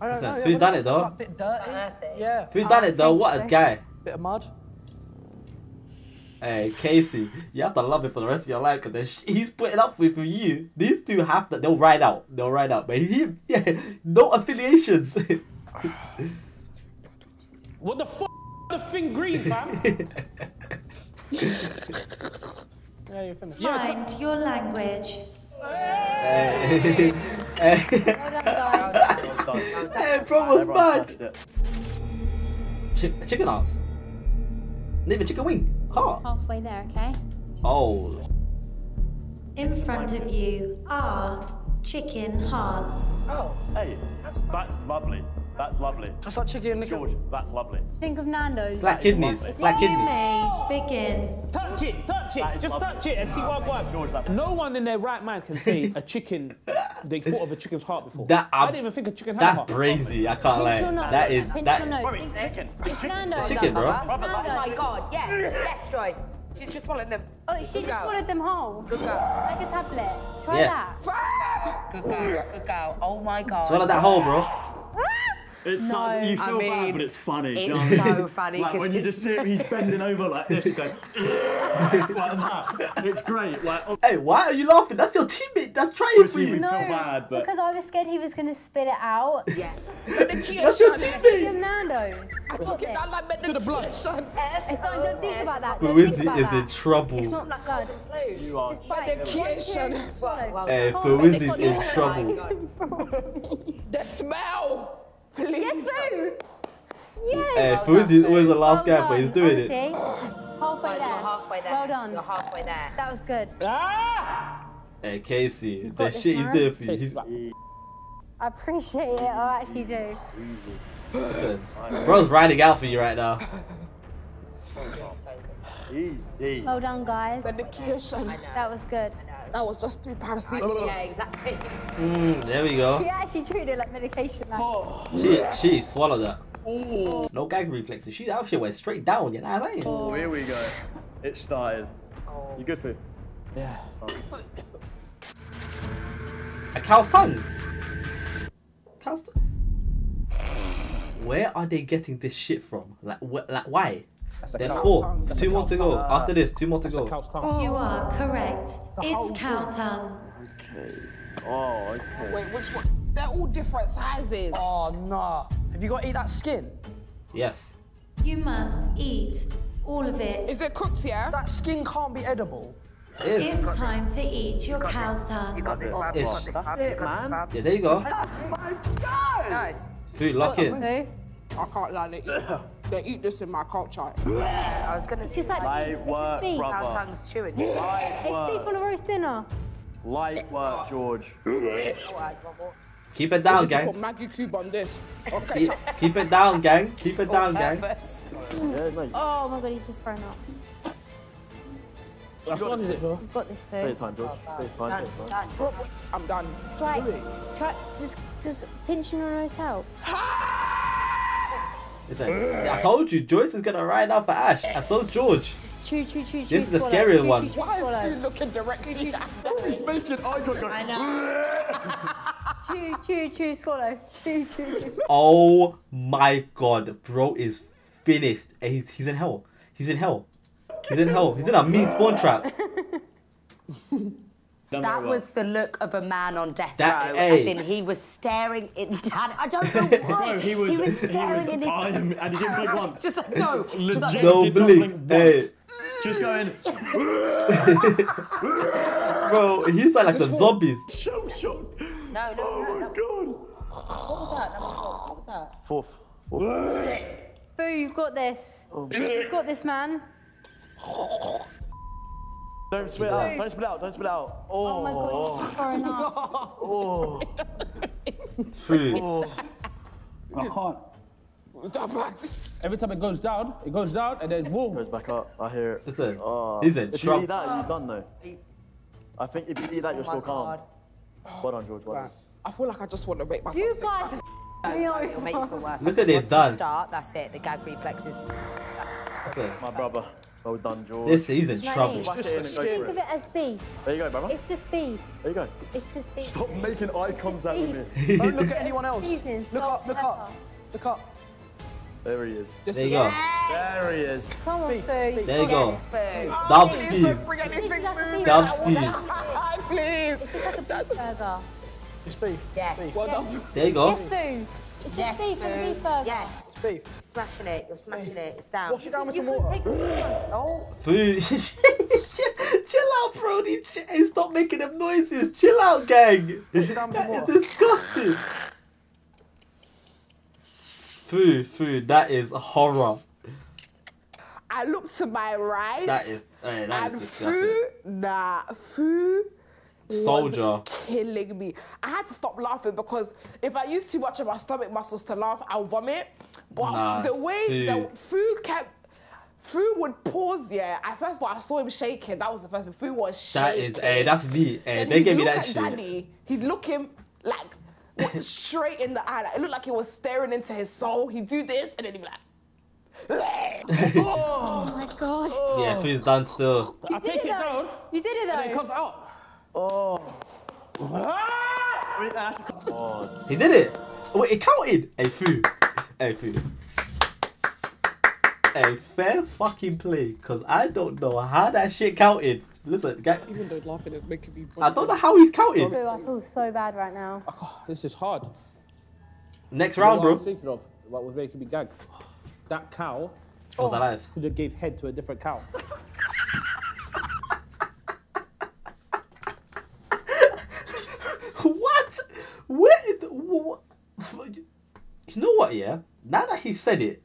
B: I don't
A: Listen,
B: know. yeah,
A: food done it though.
B: A bit dirty.
D: earthy.
B: Yeah.
A: Who done it though? What a guy.
B: Bit of mud.
A: Hey Kaci, you have to love it for the rest of your life because he's putting up with you. These two have to. They'll ride out. They'll ride out. But he, yeah, no affiliations.
M: What the fuck? The thing green, fam.
B: Yeah, you're finished.
C: Mind your language.
A: hey, hey,
E: Well done, guys.
G: Well done.
A: hey, bro was mad.
G: smashed it.
A: Chick- chicken arms. Not even chicken wing. Huh.
E: Halfway there, okay?
A: Oh,
C: In front of you are chicken hearts.
D: Oh,
G: Hey, that's lovely. That's lovely.
B: That's like chicken.
G: George, that's lovely.
E: Think of Nando's.
A: black kidneys. Black kidneys.
C: may begin.
M: touch it, touch
G: That
M: it.
G: is
M: Just
G: lovely.
M: touch it and see what works.
G: George, that's
M: No one in their right mind can say a chicken. They thought of a chicken's heart before.
A: That-
M: I
A: um,
M: didn't even think a chicken had a
A: That's crazy. I can't
E: Pinch
A: lie.
E: nose.
A: That is
E: Pinch
A: that.
E: your nose.
G: It's chicken.
E: It's Nando's.
A: Chicken, bro.
E: Nando's.
D: oh my God, yes, yes, Joyce. She's just swallowing them.
E: Oh, she
D: Good
E: just
D: girl.
E: swallowed them whole.
D: Good girl.
E: Like a tablet. Try
A: Yeah.
E: that.
D: Good girl. Good girl. Oh my god.
A: Swallow that hole, bro.
G: It's
E: No.
G: so, you
D: I
G: feel bad,
D: mean,
G: but it's funny.
D: it's
G: know what I mean?
D: so funny,
G: Like
D: 'cause
G: when you just see him, he's bending over like this, going like that. It's great. Like
A: Hey, why are you laughing? That's your teammate. That's trying for
G: obviously we
A: you.
G: feel
E: No,
G: bad, but
E: because I was scared he was going to spit it out.
D: Yeah.
A: That's your
E: Give
A: teammate.
E: him Nando's.
F: I took it
E: this.
F: down like medication.
E: It's fine, don't think about that.
A: Who
E: Don't
A: is
E: think
A: it?
E: about
A: Is
E: that.
A: in trouble.
E: It's not that good.
G: you are.
E: Just bite.
F: Medication.
E: One, two, swallow.
A: Hey,
E: Oh,
A: Foo is
E: they got
A: in trouble.
F: The smell. Please.
E: Yes, Fu. Yes.
A: Hey, Foozy is always the last
E: Well
A: guy, but he's
E: done,
A: doing it.
E: honestly. Halfway
D: You're
E: there.
D: halfway there.
E: Well done.
D: You're halfway there.
E: That was good. Ah!
A: Hey, Kaci, the
E: got this,
A: shit he's
E: man.
A: doing for you. He's,
E: I appreciate it. I actually do.
A: listen, bro's riding out for you right now.
D: So good.
G: Easy.
E: Well done, guys.
F: Medication.
E: That was good.
F: That was just three paracetamol.
D: Yeah, exactly.
A: Mm, there we go.
E: He actually treated it like medication. Like.
A: She she swallowed that. No gag reflexes. She that shit went straight down. You know what I'm saying?
G: Oh, here we go. It started. You good for? it? Yeah.
A: A cow's tongue. Cow's tongue. Where are they getting this shit from? Like, wh- like why? There are four. Two more to go. After this, two more to go.
C: You are correct. It's cow tongue. Okay.
G: Oh, okay.
F: Wait, which one? They're all different sizes.
J: Oh, nah. Have you got to eat that skin?
A: Yes.
C: You must eat all of it.
F: Is it cooked, yeah?
J: That skin can't be edible.
A: It is.
C: It's time to eat your cow's tongue.
D: You got this, bub. You got this,
G: That's it,
D: You got this,
G: man.
D: bub.
A: Yeah, there you go.
D: Nice.
A: Food, lock in.
F: I can't lie. They eat, they eat this in my culture.
D: I was gonna
E: It's
D: say
E: just like
G: Light
E: it's just
G: work,
E: beef.
G: brother.
D: cow tongue stewing.
G: Light
E: It's beef on a roast dinner.
G: Light work, George.
A: Keep it down,
F: Put
A: gang.
F: Maggi cube on this. Okay,
A: Keep, keep it down, gang. Keep it down, gang.
E: Oh my god, he's just thrown up.
J: That's one, is it, bro?
E: You've got this
G: take your
E: food.
G: time, George. Oh, take your time, take your time.
F: I'm done.
E: It's like, try, just, just pinching your nose help.
A: Listen, I told you, Joyce is gonna ride out for Ash, and so's George.
E: Chew, chew, chew, chew.
A: This is the
E: swallow.
A: scariest
E: Chew,
A: one.
E: Chew, chew,
F: Why is
E: swallow.
F: food looking directly at
G: He's making eye contact.
D: I know.
E: Chew, chew, chew, swallow. Chew, chew, chew.
A: Oh my god, bro is finished. And he's he's in hell. He's in hell. He's in hell. He's in a mean spawn trap.
G: Done
D: That
G: well.
D: was the look of a man on death
A: That-
D: row.
A: hey.
D: As in, he was staring in Dan. I don't know why.
G: Bro, he was,
D: he was
G: he
D: staring
G: was
D: in his.
G: eyeing me, and he didn't blink once.
D: Just like no. Just like,
G: Legit
A: No blink. Hey.
G: Just going,
A: Bro, he's like, like the
F: this
A: zombies.
G: so shocked.
D: no, no,
G: Oh
D: no.
G: my
D: no.
G: god.
D: What was that? Number four. What was that?
G: Fourth. Fourth.
E: Boo, you've got this. Oh. You've got this, man.
G: Don't spit out. Don't spit out. Don't spit out.
E: Oh my god, he's oh. far enough.
G: Oh.
A: Food. Oh.
J: I can't.
F: Stop
J: Every time it goes down, it goes down and then boom.
G: Goes back up. I hear it.
A: Listen,
G: Oh.
A: he's in
G: If you
A: trouble.
G: eat that, you're done though. I think if you eat that, you're
D: Oh
G: still
D: my
G: calm.
D: God.
G: Well done, George. Well done.
F: I feel like I just want to make myself.
E: You
F: think
E: guys
F: back.
E: are me
D: It'll make you feel worse.
A: Look at it
D: Once you
A: done.
D: Start. That's it. The gag reflexes.
A: Listen,
G: My brother. Well done, George.
A: This he's in trouble.
E: me.
G: Whack it in and go
E: Think of
G: it.
E: it as beef.
G: There you go, brother.
E: It's just beef.
G: There you go.
E: It's just beef.
G: Stop making eye
E: It's just
G: contact with me.
J: Don't look at anyone else.
E: Seasoning,
J: Look up, look up, look up.
G: There he is.
F: This
A: There you
F: is
A: go.
G: There he is.
E: Come on, food.
A: There you go.
D: Yes, food.
A: Dub
F: Please
A: Steve.
F: don't bring anything
E: It's just like a beef
A: Dub
E: burger.
A: Steve.
F: Please.
E: It's just like a beef burger.
J: It's beef.
D: Yes.
F: Well done.
A: There you go.
E: Yes, food. It's just
D: Yes,
E: beef on a
D: food.
E: beef burger.
D: Yes.
J: Beef.
D: Smashing it. You're smashing it. It's down.
J: Wash it down with
E: You
J: some
E: can
J: water.
E: take it.
D: Oh.
A: Food. Chill out, Brody. Ch- stop making them noises. Chill out, gang.
J: Wash it down with some water.
A: disgusting. Food, food. That is horror.
F: I look to my right.
A: That is. Hey, that
F: and
A: is disgusting.
F: food, nah, food was
A: Soldier.
F: killing me. I had to stop laughing because if I use too much of my stomach muscles to laugh, I'll vomit. But
A: Nah,
F: the way the
A: food.
F: food kept, food would pause. Yeah, at first, of all, I saw him shaking. That was the first. thing. Food was shaking.
A: is. Hey, that's me. Hey,
F: Then
A: they
F: he'd
A: gave me
F: look
A: that
F: at
A: shit.
F: Daddy. He'd look him like straight in the eye. Like, it looked like he was staring into his soul. He'd do this, and then he'd be like.
E: oh my god. Oh.
A: Yeah, Fu's done still.
B: I take it down.
E: You did it though.
B: And it comes out.
G: Oh.
A: He did it. Wait, it counted. Hey, Fu. Hey, Fu. Hey, fair fucking play, cause I don't know how that shit counted. Listen, guy,
F: Even though laughing is making me.
A: I don't know how he's counted.
E: Boo, I feel so bad right now.
B: This is hard.
A: Next
B: You know
A: round,
B: what I was
A: bro.
B: thinking of what was making me gag. That cow
A: Was alive.
B: could have gave head to a different cow.
A: what? Where? the- What? You know what? Yeah. Now that he said it,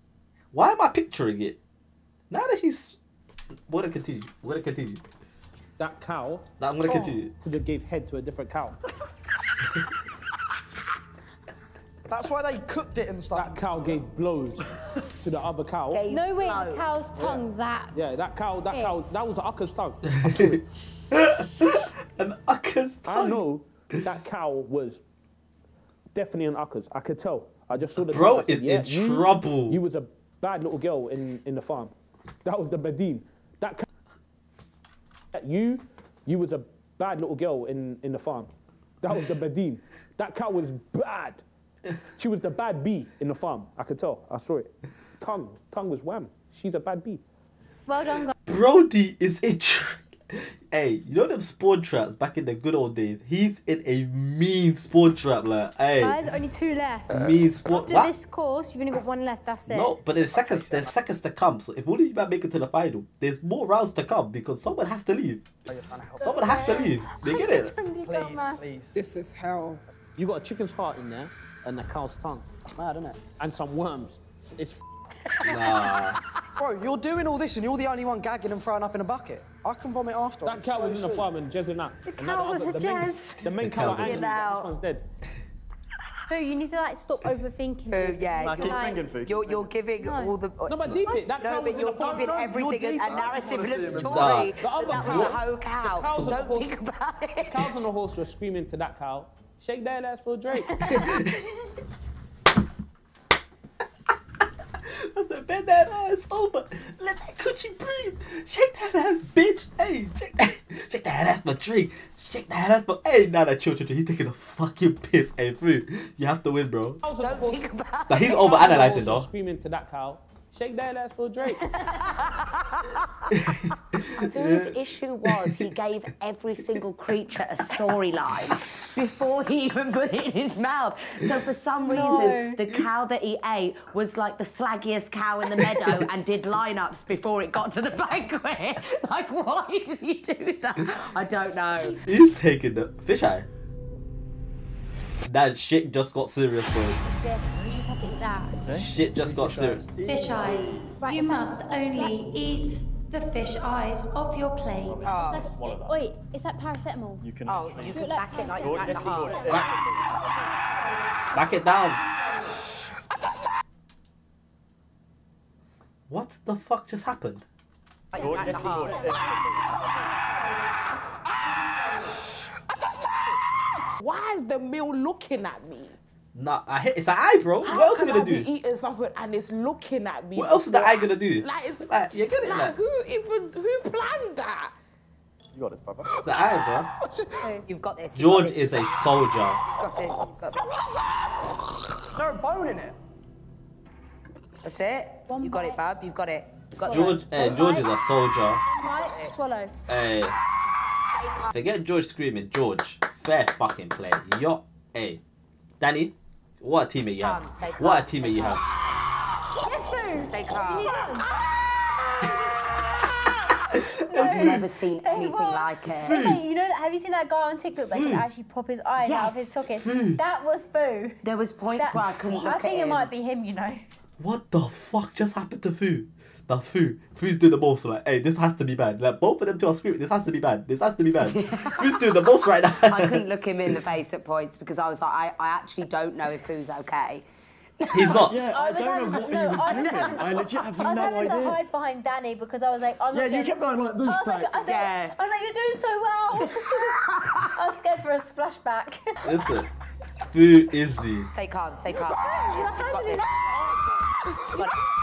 A: why am I picturing it? Now that he's, we're gonna continue. We're gonna continue.
B: That cow
A: That I'm gonna oh. continue.
B: could have gave head to a different cow.
J: That's why they cooked it and stuff.
B: That cow gave blows to the other cow.
E: No way, the cow's tongue that.
B: Yeah, that cow, that
E: Hey.
B: cow, that was an ucker's tongue.
A: An ucker's
B: I know that cow was definitely an ucker's. I could tell. I just saw the
A: Bro
B: tongue. I said,
A: is
B: yeah,
A: in
B: you-
A: trouble.
B: You was a bad little girl in, in the farm. That was the Badin. That cow, you, you was a bad little girl in, in the farm. That was the Badin. That cow was bad. She was the bad bee in the farm. I could tell. I saw it. Tongue, tongue was wham. She's a bad bee.
E: Well done, guys.
A: Brody is in. Tra- hey, you know them spawn traps back in the good old days? He's in a mean spawn trap, like, hey.
E: Guys, only two left.
A: Uh, mean spawn.
E: After
A: What?
E: this course, you've only got one left. That's it.
A: No, but there's seconds. There's seconds to come. So if all of you man make it to the final, there's more rounds to come because someone has to leave. Someone has to leave. They get it.
J: Please, please.
F: This is hell.
B: You got a chicken's heart in there and a cow's tongue.
J: Mad, isn't it?
B: And some worms. It's
A: Nah.
J: Bro, you're doing all this and you're the only one gagging and throwing up in a bucket. I can vomit after.
B: That cow was in the farm and Jez in that. The
E: cow was a
B: the main,
E: Jez.
B: the main
A: The
B: cow
A: cow
B: at
A: was-
B: Angela,
E: Get
B: this one's dead.
E: Boo, you need to like stop overthinking.
D: Food,
E: it.
D: yeah.
G: Nah, keep
E: Like-
G: thinking, food.
D: You're, you're giving
E: No.
D: all the.
B: No, but deep it. That
D: No,
B: cow was
D: but
B: in
D: you're
B: the farm.
D: giving
J: no, you're
D: everything
J: deep.
D: a
J: I just
D: narrative and a
J: see
D: story.
A: Nah.
B: The other
D: That was a whole
B: the
D: cow.
B: cows on the
D: Don't
B: horse-
D: think about
B: The
D: it.
B: cows on the horse were screaming to that cow, shake that ass for Drake.
A: I said, bend that ass over. Let that coochie breathe. Shake that ass, bitch. Hey, shake that, shake that ass for drink. Shake that ass for. Hey, now that children, he's taking a fucking piss. Hey, food. You have to win, bro.
B: Cows on the
D: Don't think about
A: Now he's
B: cows on the
A: overanalyzing though.
B: Screaming to that cow, shake that ass for Drake.
D: His issue was he gave every single creature a storyline before he even put it in his mouth. So for some reason, the cow that he ate was like the slaggiest cow in the meadow and did lineups before it got to the banquet. Like, why did he do that? I don't know.
A: He's taking the fish eye. That shit just got serious, bro.
E: It's this. You just have to eat that.
A: Shit just got serious.
C: Fish eyes.
E: Right,
C: You must only eat the fish eyes off your plate. Oh.
E: It's like, it- wait, is that paracetamol.
G: You can.
D: Oh,
G: actually-
D: you can back it like
E: paracetamol.
D: you're at the heart.
A: Back it down. What the fuck just happened?
D: Like you're the heart.
F: Why is the meal looking at me?
A: Nah, I hit. It's an eye, bro.
F: How
A: what else
F: can
A: you gonna
F: I be
A: do?
F: eating something and it's looking at me?
A: What else is the eye gonna do?
F: Like, it's,
A: Like, you get it?
F: like,
A: Like,
F: who even who planned that?
G: You got this, brother.
A: it's the eye, bro.
D: You've got this. you've got
A: George
D: this,
A: is a
D: you've
A: soldier.
D: got this. You've got this.
J: Throw a bone in it.
D: That's it. You got it, bub. You've got it. You've got
A: George,
D: this.
A: eh, George is a soldier.
E: Right, swallow.
A: Hey, forget George screaming. George, fair fucking play. Yo, hey, Danny, what a teammate you have. What a
D: calm, stay
A: teammate you have.
E: Yes, Boo.
D: Stay
E: You
D: calm.
E: need them.
D: I've never seen
E: They
D: anything
E: were-
D: like
E: It's
D: it.
E: like, you know, have you seen that guy on TikTok that can actually pop his eyes out of his
D: Yes.
E: socket? That was Boo.
D: There was points
E: That,
D: where I couldn't look
E: I
D: at
E: think it
D: him.
E: might be him, you know.
A: What the fuck just happened to Fu? The Fu, Fu's doing the most. Like, hey, this has to be bad. Like, both of them two are screaming. This has to be bad. This has to be bad. Fu's doing the most right now.
D: I couldn't look him in the face at points because I was like, I, I actually don't know if Fu's okay.
A: He's not.
H: Yeah, I,
E: was
H: don't
E: having
H: know
E: to-
H: what
E: no,
H: he was
E: I was
H: doing.
E: having-
H: I legit have
E: I was
H: no
E: having to hide behind Danny because I was like, I'm not
H: Yeah, you kept going like this,
E: I was like,
H: like-
E: I don't,
D: Yeah.
E: I'm like, you're doing so well. I was scared for a splashback.
A: Listen, Fu is the.
D: Stay calm, stay calm.
E: You're
D: You've got this. You've got it.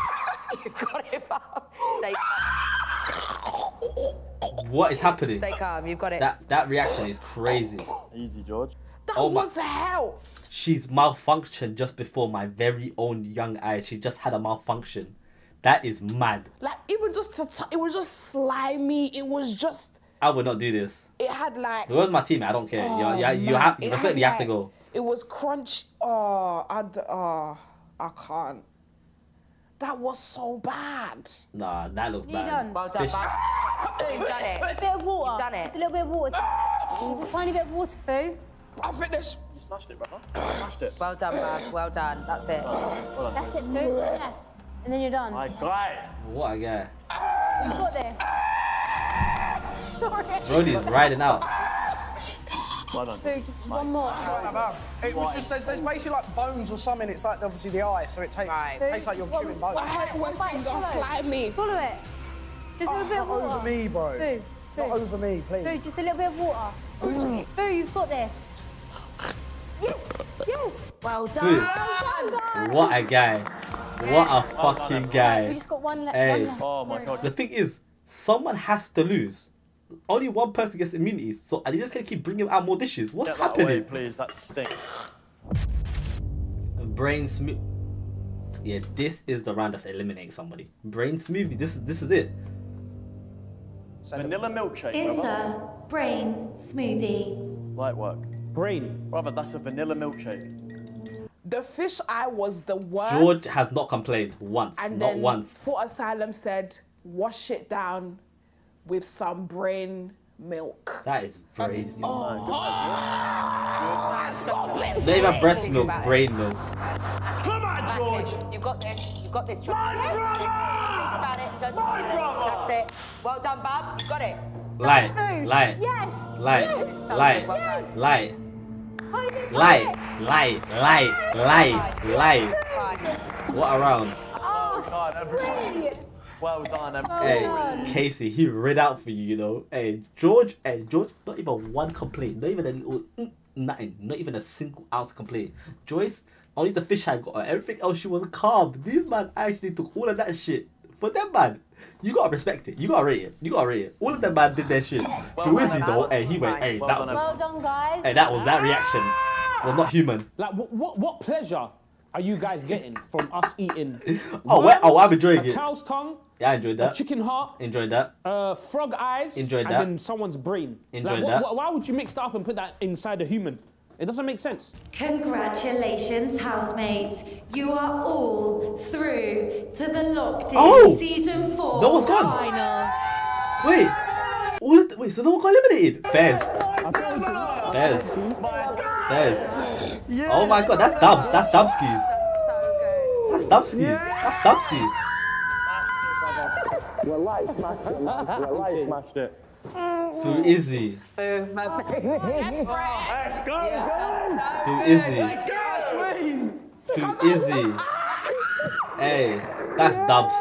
D: You've got Stay,
A: What is happening?
D: stay calm. You've got it.
A: That that reaction is crazy.
G: Easy, George.
F: That
A: Oh my-
F: was hell.
A: She's malfunctioned just before my very own young eyes. She just had a malfunction. That is mad.
F: Like even just to t- it was just slimy. It was just
A: I would not do this.
F: it had like
A: Whoever's my team, I don't care.
F: Oh,
A: you, you, you
F: man,
A: have you
F: had,
A: respectfully have to go.
F: It was crunch. Oh, I d- oh, I can't. That was so bad.
A: Nah, that looked
E: You
A: bad.
E: done?
D: Well done,
A: Fish-
D: Bab. You've done it.
E: A bit of water.
D: You've done it.
E: Just a little bit of water. Use a tiny bit of water, Fu.
F: I think this.
G: Smashed it, brother. Smashed it.
D: Well done, Bab. Well done. That's it.
G: Well done,
E: That's
G: George.
E: it, Fu. Left. And then you're done.
G: My guy.
A: What a guy.
E: You've got this. Sorry.
A: Brody's riding out.
G: Well done.
E: Fu, just one more.
J: It was just there's, there's basically like bones or something. It's like obviously the eye, so it, take,
D: Right.
J: it tastes like you're chewing bones.
F: I hate when
E: Fine,
F: things are
E: swallow.
F: slimy.
E: Swallow it. Just a little bit of
J: Not
E: water.
J: over me, bro.
E: Fu.
J: Not
E: Fu.
J: over me, please.
E: Fu, just a little bit of water. Mm. Fu, you've got this. Yes. Yes.
D: Well
A: Food.
D: done.
A: What a guy. What a fucking
E: We just got one, le-
A: Hey.
E: one left.
G: Oh my god.
A: The thing is, someone has to lose. Only one person gets immunity, so are they just gonna keep bringing out more dishes? What's
G: Get that away,
A: happening?
G: please. That stinks.
A: Brain smooth. Yeah, this is the round that's eliminating somebody. Brain smoothie. This is this is it.
G: Vanilla milkshake,
C: It's
G: brother.
C: a brain smoothie.
G: Light work.
B: Brain.
G: Brother, that's a vanilla milkshake.
F: The fish eye was the worst.
A: George has not complained once,
F: and
A: not
F: then
A: once.
F: Footasylum said, wash it down with some brain milk.
A: That is crazy.
F: Oh, oh
A: Not even breast milk, brain milk.
G: Come on, George.
D: You got this. You got this. George.
G: My
D: Think
G: brother!
D: about it. Don't
G: My
D: think it.
G: brother!
D: That's it. Well done, Bab. You got it.
A: Light,
E: Fu.
A: light,
E: Yes.
A: light,
D: So
A: light,
D: well done.
A: light,
E: Tiny
A: light, light, light, light, light. What around?
E: Oh,
G: God, everyone.
E: sweet.
G: Well done, Em.
A: Hey,
E: done.
A: Kaci, he read out for you, you know. Hey, George, hey, George, not even one complaint, not even a little, mm, nothing, not even a single ounce complaint. Joyce, only the fish had got her. Everything else, she was calm. This man actually took all of that shit. For them, man, you gotta respect it. You gotta rate it. You gotta rate it. All of them, man, did their shit. Who is he, though? Hey, he went, hey,
G: Well
A: that
G: done,
A: was,
E: Well done, guys.
A: hey, that was, that reaction was not human.
B: Like, what, what, what pleasure are you guys getting from us eating?
A: Oh, well, oh, I'm enjoying
B: a
A: it.
B: cow's tongue,
A: Yeah, I enjoyed
B: a
A: that.
B: chicken heart,
A: Enjoyed that.
B: uh, frog eyes,
A: Enjoyed
B: and
A: that.
B: then someone's brain.
A: Enjoyed
B: like, what-
A: that.
B: what- why would you mix that up and put that inside a human? It doesn't make sense.
C: Congratulations, housemates. You are all through to the Locked In
A: Oh!
C: Season 4
A: No one's gone.
C: final.
A: Wait, all the, wait, so no one got eliminated? Fairs. Fairs. Fairs. Oh my god, that's dubs. That's dubskis.
D: So good.
A: That's dubskis. That's dubskis.
G: Your light smashed it. Your light smashed it.
A: Fu Izzy.
D: Fu, my favourite.
G: Let's go,
A: Fu Izzy. Fu Izzy. Hey, that's dubs.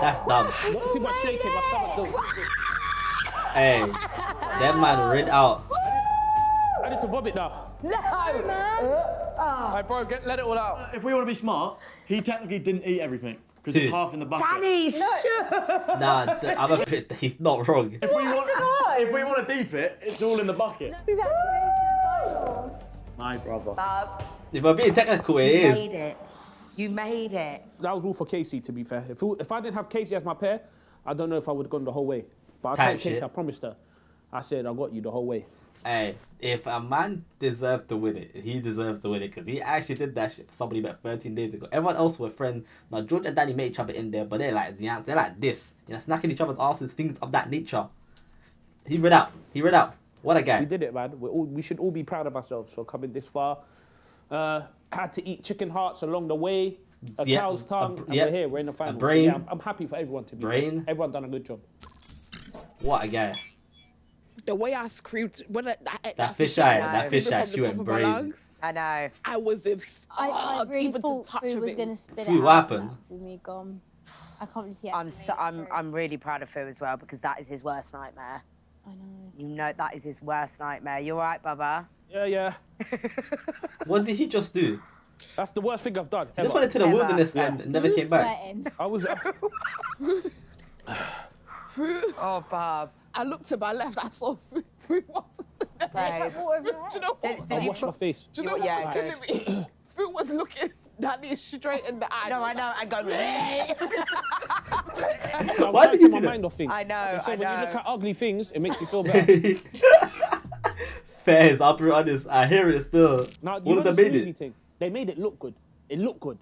A: That's dubs.
B: Not too much shaking, my stomach does.
A: Hey, that man read out.
B: I need to vomit now. No! Uh, ah.
J: Hey, bro, get, let it all out.
G: If we want to be smart, he technically didn't eat everything because it's half in the bucket.
D: Danny, sure.
A: Nah, I'm a bit. He's not wrong.
G: If we want, if we want to deep it, it's all in the bucket.
E: We've actually made it to the final.
G: My brother.
D: Bab,
A: If I'm being technical, it
D: you
A: is.
D: made it. You made it.
B: That was all for Kaci, to be fair. If, if I didn't have Kaci as my pair, I don't know if I would have gone the whole way. But I
A: Type
B: told
A: Kaci.
B: I promised her. I said, I got you the whole way.
A: Hey, if a man deserves to win it, he deserves to win it because he actually did that shit for somebody about 13 days ago. Everyone else were friends. Now, George and Danny made each other in there, but they're like, they're like this. You know, snacking each other's asses, things of that nature. He read out. He read out. What a guy.
B: We did it, man. We're all, we should all be proud of ourselves for coming this far. Uh, had to eat chicken hearts along the way, a
A: Yeah,
B: cow's
A: a
B: tongue, and
A: yeah,
B: we're here. We're in the final.
A: Brain.
B: yeah, I'm, I'm happy for everyone to be.
A: Brain.
B: Everyone done a good job.
A: What a guy.
F: The way I screamed when I, that, that,
A: That fish eye, that fish eye,
F: from
A: she
F: the
A: went
F: top
A: brain.
D: I know.
F: I was in.
E: I, I really
F: even
E: thought
F: the touch
E: Fu
F: of
E: was
F: it.
E: going to spit
A: Fu,
E: it
A: what
E: out.
A: happened?
E: Me gone. I can't believe he
D: I'm so, I'm
E: through.
D: I'm really proud of Fu as well because that is his worst nightmare.
E: I know.
D: You know that is his worst nightmare. You all right, Bubba?
B: Yeah, yeah.
A: What did he just do?
B: That's the worst thing I've done.
A: Just went into the wilderness and never came back.
B: I was.
D: Oh, Bob.
F: I looked to my left, I saw food, food was
D: Babe.
F: Do you know what?
B: I washed my face.
F: Do you know what
D: Yeah,
F: was killing me? Food was looking Danny straight in the eye.
D: No, I know. I go.
B: I'm
A: Why did you
B: take my
A: do that?
B: mind off things.
D: I know,
B: So
D: I
B: when you look at ugly things, it makes you feel better.
A: Fairs, I'll be honest. I hear it still.
B: now, you
A: All
B: know
A: of them
B: the
A: made it.
B: thing? They made it look good. It looked good,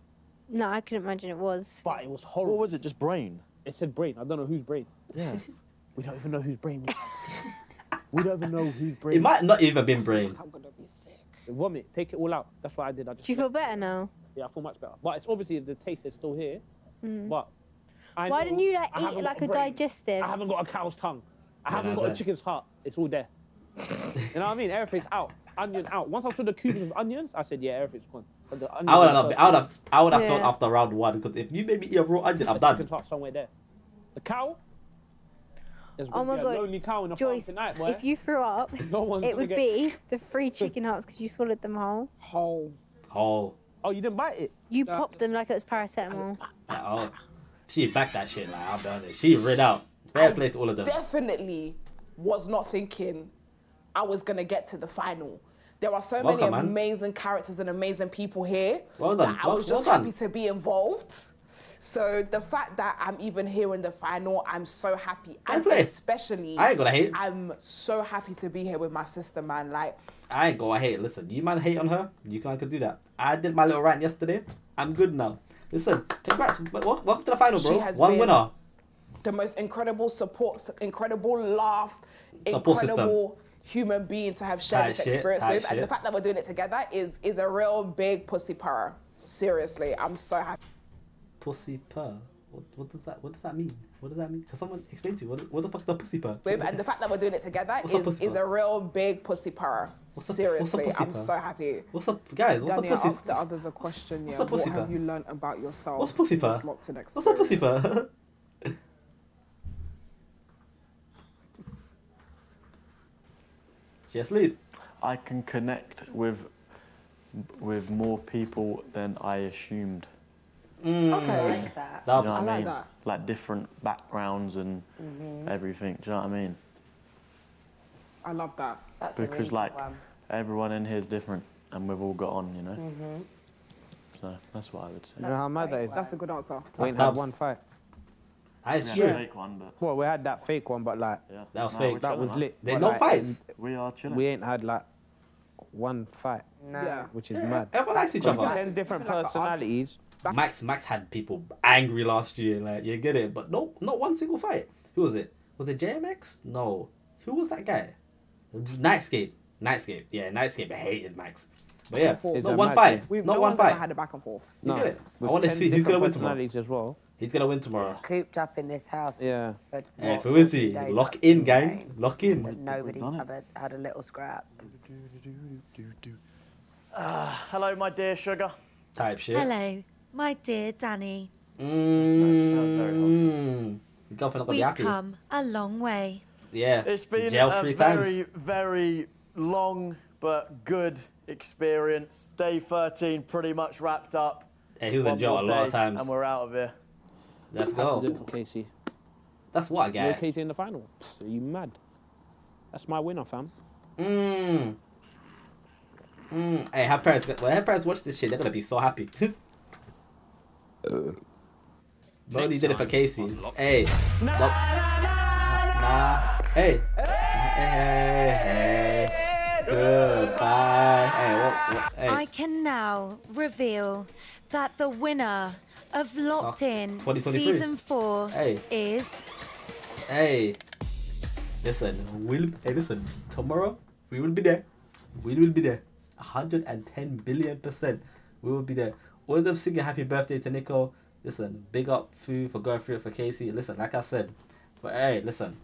E: No, I couldn't imagine it was.
B: but it was horrible.
G: What was it? Just brain?
B: It said brain. I don't know whose brain.
G: Yeah.
B: We don't even know whose brain. we don't even know whose brain.
A: It might not even been brain.
F: I'm gonna be sick.
B: Vomit. Take it all out. That's what I did. I just.
E: Do you feel better now?
B: Yeah, I feel much better. But it's obviously the taste is still here. But I
E: Mm. Why
B: know
E: didn't you like
B: I
E: eat it like
B: got
E: a digestive?
B: I haven't got a cow's tongue. I haven't
A: that's
B: got a chicken's heart. It's all there. you know what I mean? Everything's out. Onion out. Once I saw the cubes of onions, I said, yeah, everything's gone. But the onions
A: I would have. I would have, I would have thought
E: Yeah.
A: after round one because if you made me eat a raw onion, I'm
B: The
A: done.
B: chicken's heart somewhere there. The cow. There's
E: Oh my
B: be a
E: God.
B: lonely cow in the
E: Joyce,
B: farm tonight, boy.
E: if you threw up,
B: No one's
E: it would
B: get-
E: be the free chicken hearts because you swallowed them whole.
F: Whole.
A: Whole.
B: Oh, you didn't bite it.
E: You popped them like it was paracetamol.
A: oh, she backed that shit. Like I'll done. honest, she rid out. Fair play to all of them.
F: Definitely was not thinking I was gonna get to the final. There are so
A: Welcome,
F: many
A: man.
F: amazing characters and amazing people here
A: Well done.
F: that I
A: Well-
F: was just
A: well
F: happy to be involved. So the fact that I'm even here in the final, I'm so happy. And especially,
A: I ain't gonna hate.
F: I'm so happy to be here with my sister, man. Like,
A: I ain't gonna hate. Listen, you man hate on her. You can't do that. I did my little rant yesterday. I'm good now. Listen, congrats. Wel- Welcome to the final, bro.
F: She has
A: One winner.
F: the most incredible support, incredible laugh,
A: Support system.
F: incredible human being to have shared this
A: shit,
F: experience with. And the fact that we're doing it together is is a real big pussy purr. Seriously, I'm so happy.
A: Pussy purr. What, what does that? What does that mean? What does that mean? Can someone explain to you? What, what the fuck is a pussy purr?
F: With, and the fact that we're doing it together
A: What's a
F: is, is a real big pussy purr.
A: What's a- what's a
F: Seriously,
A: pussy
F: I'm
A: purr?
F: so happy.
A: What's up, guys? What's
F: Danny,
A: a pussy?
F: I asked the others a question.
A: what's
F: Yeah,
A: a pussy
F: what have you learned about yourself?
A: What's pussy purr? What's a pussy
F: experience?
A: purr? she asleep.
G: I can connect with with more people than I assumed.
A: Mm.
F: Okay.
D: Like that.
A: That
G: You know
A: was-
G: what
F: I
G: I
F: like
G: mean?
F: that.
G: Like different backgrounds and mm-hmm. everything. Do you know what I mean?
F: I love that.
D: That's a
G: Because
D: really
G: like
D: good one.
G: everyone in here is different, and we've all got on, you know. Mm-hmm. So that's what I would say.
I: You know how mad that is?
F: That's a good answer.
I: We ain't
A: That's
I: had one fight.
A: Ah, that's
G: We had
A: true.
G: fake one, but
I: Well, we had that fake one, but like
G: yeah.
A: That was
G: No,
A: fake.
I: that was
G: man.
I: lit.
A: They
I: but,
A: no
I: like,
A: fights.
G: We are chilling.
I: We ain't had like one fight,
D: No.
F: Yeah.
I: which is
A: Yeah,
I: mad.
A: everyone likes each other.
I: Ten different
F: Like
I: personalities.
A: Max Max had people angry last year, like you get it, but no, not one single fight. Who was it? Was it JMX? No. Who was that guy? Nightscape. Nightscape. Yeah, Nightscape hated Max. But yeah,
F: It's
A: not one
I: mad
A: fight.
F: We've
A: not
F: no
A: one
F: one's ever
A: fight.
F: had a back and forth.
A: You
I: No,
A: get it? I want to see who's gonna win tomorrow.
I: personalities as well.
A: He's gonna win tomorrow.
D: Cooped up in this house.
I: Yeah.
D: For
A: Hey,
D: what,
A: who is he?
D: days?
A: Lock
D: That's
A: in,
D: insane.
A: gang. Lock in.
D: That nobody's
G: done it.
D: had a, had a little scrap.
G: Uh, hello, my dear sugar.
A: Type shit.
C: Hello, my dear Danny.
A: Mmm. Your girlfriend not gonna
C: We've come a long way.
A: Yeah.
G: It's been a very,
A: times.
G: very long but good experience. Day 13 pretty much wrapped up.
A: Hey, he was in jail a lot of times.
G: And we're out of here.
A: Let's
B: Had to do
A: go.
B: it for Kaci.
A: That's what I
B: You
A: get.
B: Kaci in the final. Psst, Are you mad? That's my winner, fam.
A: Mmm. Mmm. Hey, her parents, when her parents watch this shit, they're gonna be so happy. Brody did it for Kaci. Hey. Nah, nah. Hey. Hey, hey. Goodbye. Hey, what, what, hey.
C: I can now reveal that the winner of Locked In Season 4
A: Hey.
C: is.
A: Hey, listen, we'll hey listen. Tomorrow we will be there. We will be there. 110 billion percent. We will be there. All of them singing happy birthday to Nico. Listen, big up Fu for going through it for Kaci. Listen, like I said, but hey, listen,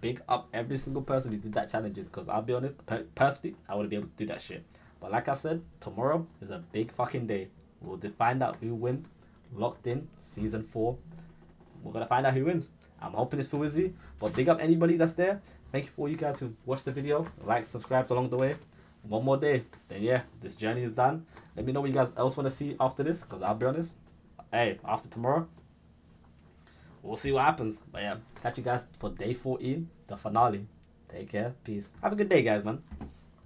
A: big up every single person who did that challenges. Cause I'll be honest, per- personally, I wouldn't be able to do that shit. But like I said, tomorrow is a big fucking day. We'll find out who win. Locked in season four. We're gonna find out who wins. I'm hoping it's for Wizzy, but big up anybody that's there. Thank you for all you guys who've watched the video, like, subscribed along the way. One more day, then yeah, this journey is done. Let me know what you guys else want to see after this, because I'll be honest. Hey, after tomorrow, we'll see what happens. But yeah, catch you guys for day 14, the finale. Take care. Peace. Have a good day, guys, man.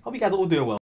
A: Hope you guys are all doing well.